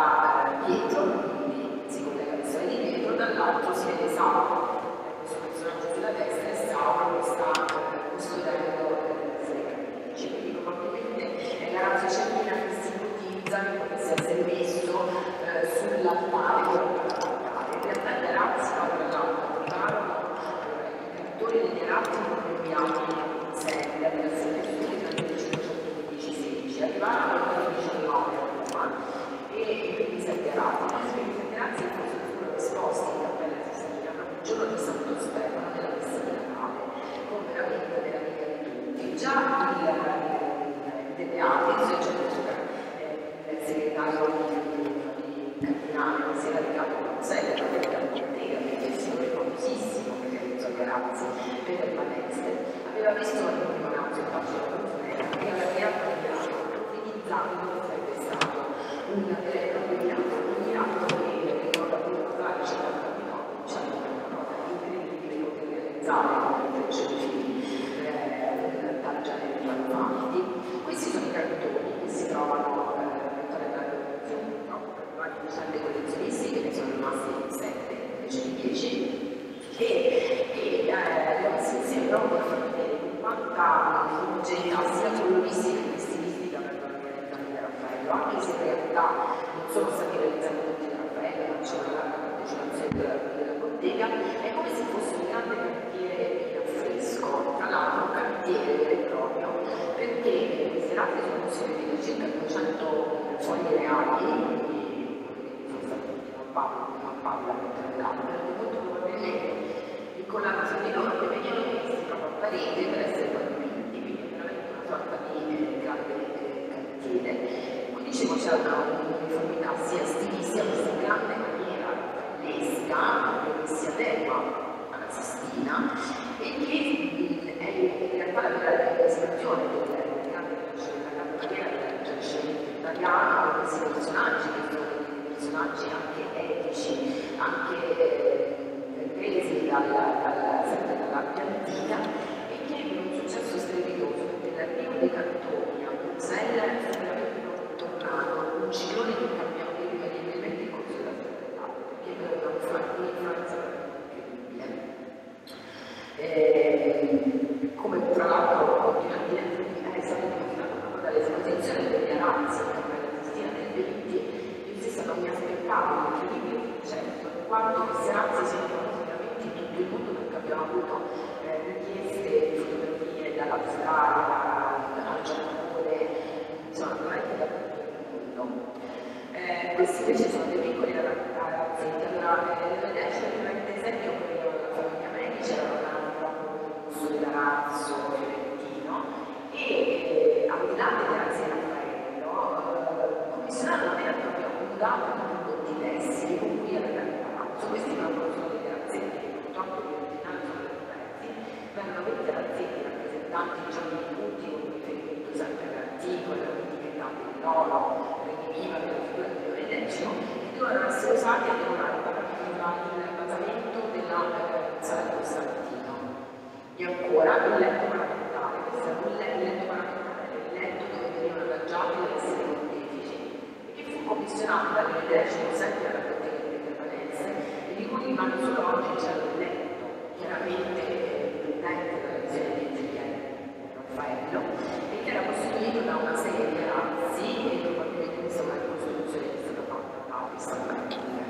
da eh, Pietro, quindi la canzone di dietro, dall'altro si è San Oggi c'è un letto chiaramente dipendente dall'azione di Giuliano Raffaello e che era costituito da una serie di razzi e probabilmente insomma la costruzione è stata fatta da San Martino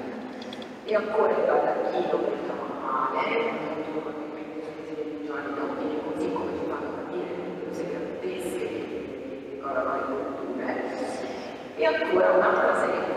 e ancora il baldacchino per dall'archivio personale molto probabilmente la visione di da utili così come ci fanno capire le cose gigantesche che ricordano le culture e ancora un'altra serie di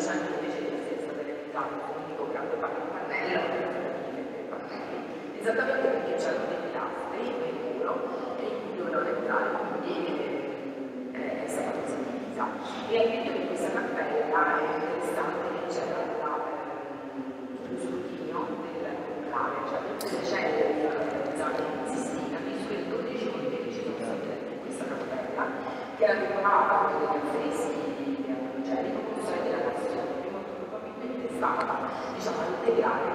tracciando invece l'essenza dell'episodio, non dico grande pannello, esattamente perché c'erano dei pilastri nel muro e in dovevano entrare, quindi eh, eh, è stata così. E al centro di questa cappella è interessante che c'era la zucchino del templare, cioè del Seicento della in Sistina, visto che sui giorni che 13 sono in questa cappella, che era decorata con degli affreschi Di sampah.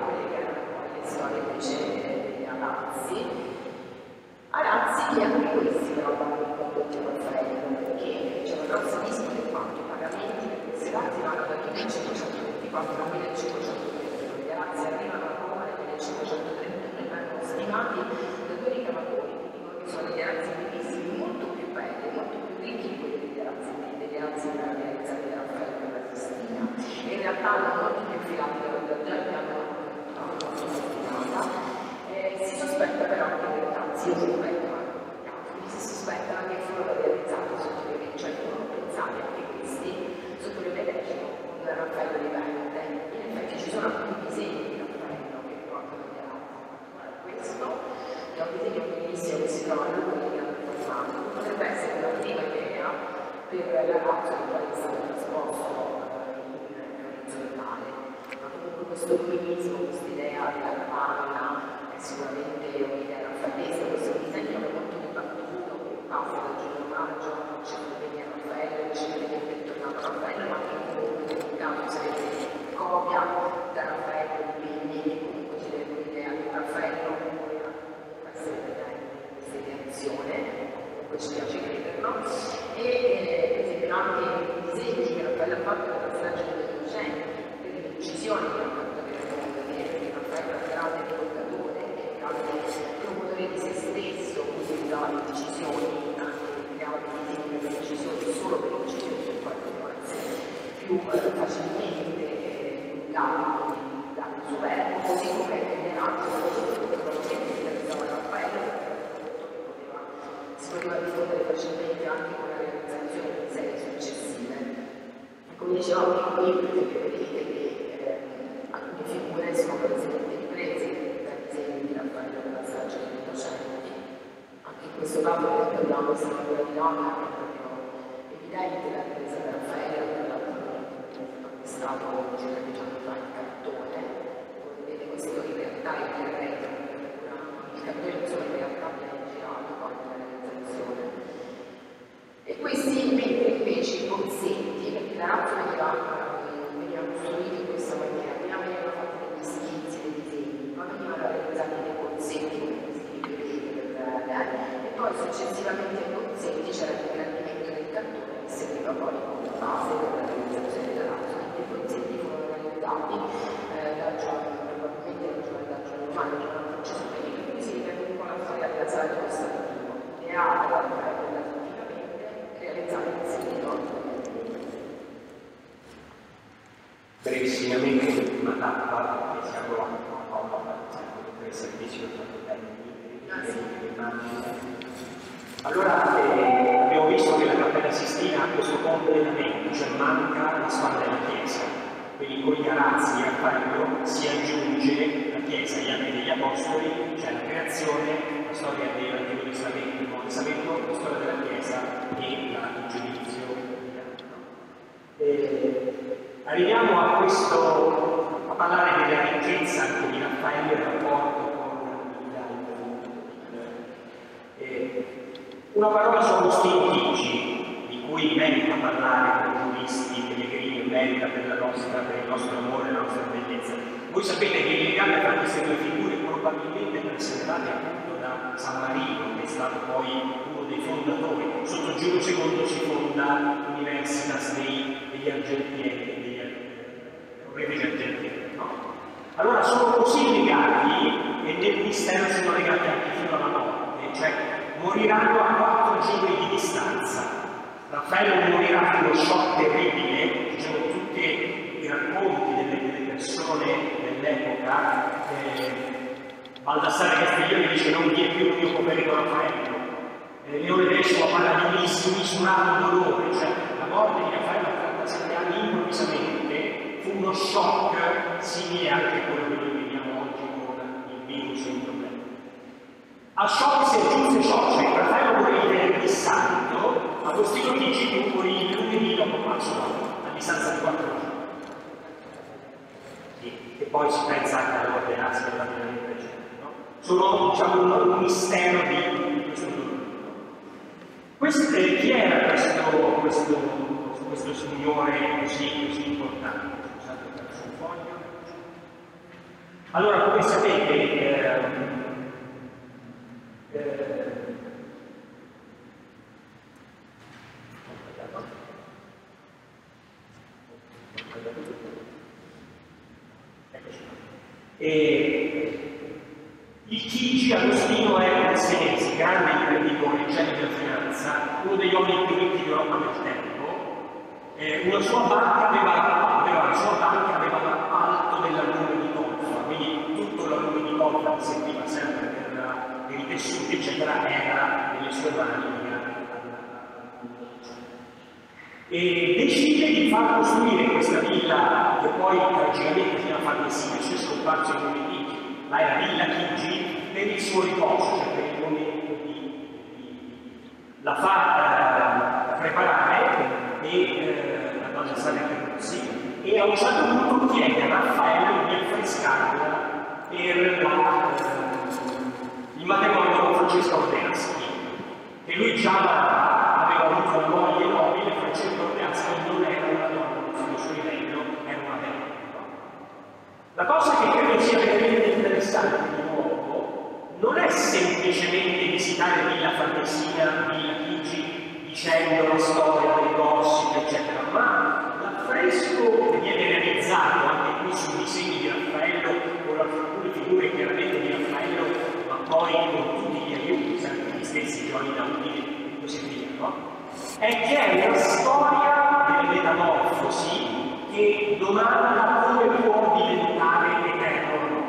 Successivamente ai bozzetti c'era l'ingrandimento del cartone che serviva poi come base per la realizzazione della razza. Quindi i bozzetti furono realizzati eh, da Giovanni, probabilmente da Giovanni da Giovanni Romano, Giovanni Francesco Pellegrini, quindi si ripete un po' la storia della sala di Costantino, ideata da Raffaello realizzare in seguito. Brevissimamente l'ultima tappa, che siamo a Paolo, per il servizio di immagini. Allora eh, abbiamo visto che la Cappella Sistina ha questo completamento, cioè manca la spalla della Chiesa. Quindi con gli arazzi a Raffaello si aggiunge la Chiesa, gli anni degli Apostoli, cioè la creazione, la storia dell'Antico Testamento, il Nuovo Testamento, la storia della Chiesa e la, il giudizio. Eh, arriviamo a questo, a parlare della ricchezza anche di Raffaello e il rapporto con il, eh, una parola su Agostino Chigi, di cui merita parlare con giuristi, pellegrini, merita per, nostra, per il nostro amore, la nostra bellezza. Voi sapete che il legame tra queste due figure probabilmente preservate appunto da San Marino, che è stato poi uno dei fondatori. Sotto Giulio II si fonda l'Universitas degli Argentieri, degli Argentieri, no? Allora sono così legati e nel mistero sono legati anche fino alla morte, cioè moriranno a quattro giorni di distanza. Raffaello morirà con uno shock terribile, ci sono tutti i racconti delle, delle persone dell'epoca. Eh, Baldassare Castiglione dice non vi è più il mio poverino Raffaello. Eh, Leone Vescovo parla di misurato dolore, cioè la morte di Raffaello a 37 anni improvvisamente fu uno shock simile anche a quello che noi vediamo oggi con il virus e il problema. A shock si aggiunse ciò, cioè Raffaello morì il venerdì santo, Agostino Chigi morì lunedì dopo Passo a distanza di quattro giorni. Sì, e poi si pensa anche all'ordinanza della Bibbia precedente. No? Sono diciamo, un, un mistero di, questo. Questo, chi era questo, questo, questo signore così, così importante? Un. Allora, come sapete, eh, e il Chigi Agostino è un senese, grande imprenditore, genio della finanza, uno degli uomini più ricchi d'Europa del tempo. Eh, una sua banca aveva, aveva, la sua banca aveva l'appalto dell'allume di colfa, quindi tutto l'allume di colfa che serviva sempre per, per i tessuti, eccetera, era nelle sue mani. E decide di far costruire questa villa che poi tragicamente fino a Farnesina, cioè scomparso in Chigi, ma è la villa Chigi per il suo riposo, cioè per il momento di, di la fa eh, preparare e eh, la donna Sara Peruzzi e a un certo punto chiede a Raffaello di affrescarla per la, eh, il matrimonio Francesco Ordeaschi che lui già aveva avuto una moglie nobile, Francesco Ordeaschi non era una donna sullo suo livello, era una donna. La cosa che credo sia veramente interessante di nuovo non è semplicemente visitare Villa Farnesina, Villa Chigi, dicendo la storia dei gossip, eccetera, ma l'affresco che viene realizzato anche qui sui disegni di Raffaello, con alcune figure chiaramente di Raffaello, ma poi con tutti stessi Giovanni Daudini e così via, no? È che è una storia delle metamorfosi che domanda come può diventare eterno.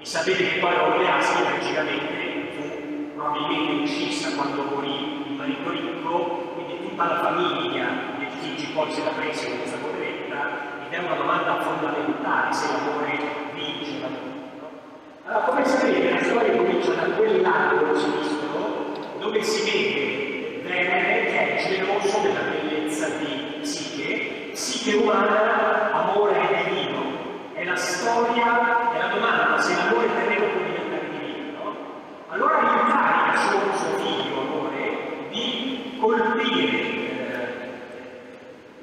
E sapete che poi Orleaschi tragicamente fu probabilmente uccisa quando morì il marito ricco, quindi tutta la famiglia del Chigi poi se la prese con questa poveretta ed è una domanda fondamentale se l'amore vince l'amore. No? Allora, come sapete, la storia comincia da quel lato sinistro dove si vede Venere che è geloso della bellezza di Psiche, Psiche umana, amore divino. È la storia, è la domanda se l'amore terreno può diventare divino. No? Allora incarica suo, suo figlio, amore, di colpire eh,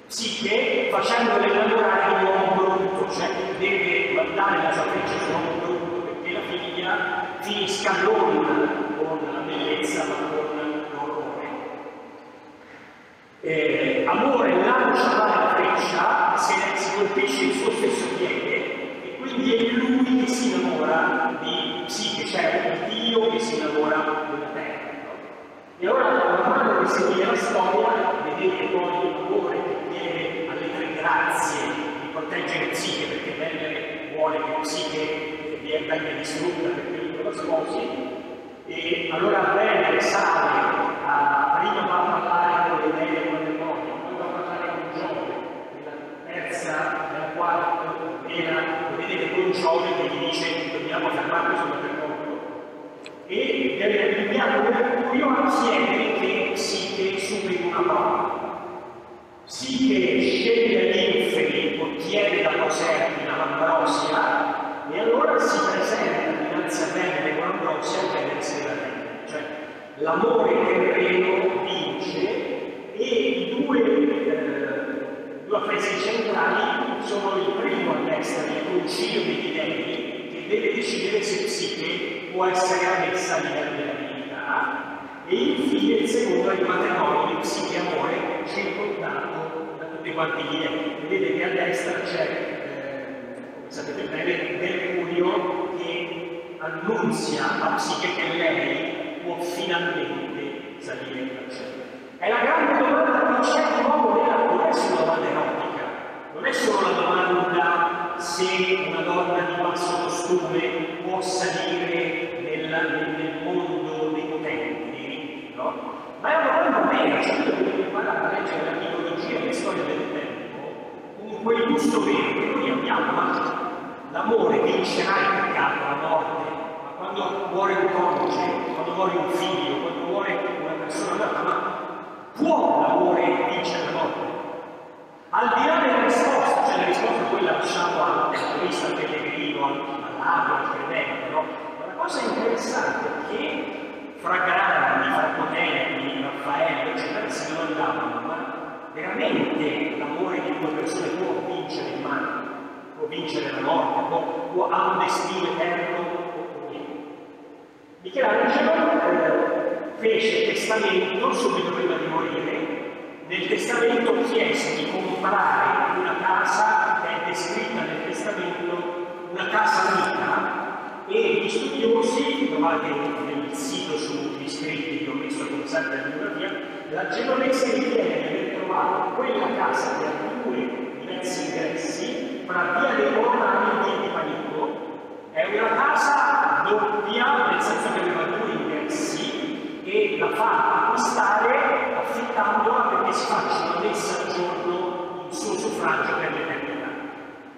Psiche facendole innamorare di un uomo brutto, cioè deve guardare la sua freccia su un brutto perché la figlia finisca non con la bellezza ma con l'orrore. Eh, amore lancia la freccia, se si colpisce il suo stesso piede e quindi è lui che si innamora di Psiche, cioè di Dio che si innamora della terra. E allora man mano che seguire la storia, vedete poi l'amore che viene alle tre grazie di proteggere Psiche perché Venere vuole che Psiche venga distrutta perché lui la sposi e allora Venere sale a, prima va a parlare con le con le donne, poi va a parlare con Giove, nella terza, nella quarta, era, vedete con Giove che gli dice dobbiamo fermarci sul terremoto e nel piano Mercurio chiede che Psiche superi una prova. Psiche scende l'inferi, ottiene da Proserpina l'ambrosia e allora si presenta dinanzi a Venere con l'ambrosia e Venere se la prende. Cioè l'amore terreno vince e i due, eh, due affreschi centrali sono il primo a destra del concilio degli dei che deve decidere se Psiche può essere ammessa a livello della divinità e infine il secondo è il matrimonio di Psiche Amore circondato da tutti quanti gli dei. Vedete che a destra c'è, eh, come sapete bene, Mercurio che annunzia a Psiche che lei può finalmente salire al cielo. È la grande domanda che c'è di nuovo nella, non è solo una domanda erotica, non è solo la domanda se una donna di basso costume può salire nel, nel mondo dei potenti, no? Ma è una domanda vera, cioè io devo imparare a leggere la mitologia e la storia del tempo con quel gusto vero che noi abbiamo, ma l'amore vincerà il peccato, la morte, quando muore un coniuge, quando muore un figlio, quando muore una persona amata, ma può l'amore vincere la morte? Al di là della risposta, cioè la risposta poi la lasciamo al terrorista, al pellegrino, all'ago, al credente, no? Ma la cosa interessante è che fra grandi, fra potenti, Raffaello, eccetera, si domandavano, ma veramente l'amore di due persone può vincere il male, può vincere la morte, può, può ha un destino eterno? Michelangelo eh, fece testamento subito prima di morire nel testamento chiese di comprare una casa che è descritta nel testamento, una casa ricca, e gli studiosi, trovate nel sito sugli scritti che ho messo come sempre la biografia, la genovese ritiene di aver trovato quella casa che ha due diversi ingressi fra via dei Romani e via di Panico. È una casa doppia, nel senso che aveva due ingressi, e la fa acquistare affittandola perché si faccia una messa al giorno il suo suffragio per l'eternità.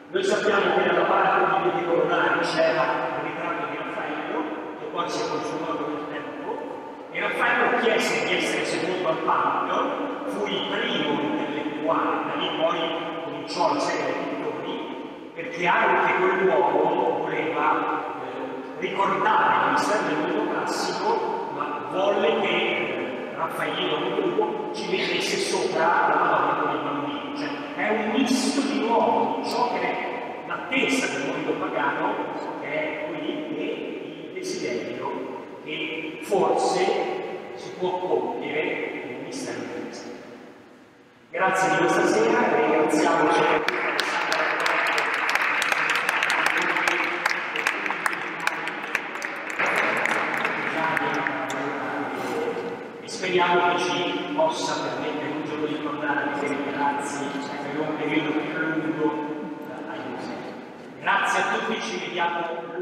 Noi sappiamo che nella parte di Coronari c'era il ritratto di Raffaello, che poi si è consumato nel tempo, e Raffaello chiese di essere sepolto al Pantheon, fu il primo intellettuale, da lì poi cominciò la serie pittori, perché anche quell'uomo voleva eh, ricordare il mistero del mondo classico, ma volle che Raffaellino Nuovo ci mettesse sopra la Madonna con i bambini. Cioè, è un misto di nuovo ciò che è l'attesa del mondo pagano, che è qui, e il desiderio che forse si può compiere nel mistero di Cristo. Grazie di questa sera e ringraziamo speriamo che ci possa permettere un giorno di tornare a questi ragazzi per un periodo più lungo lungo eh, ai musei. Grazie a tutti, ci vediamo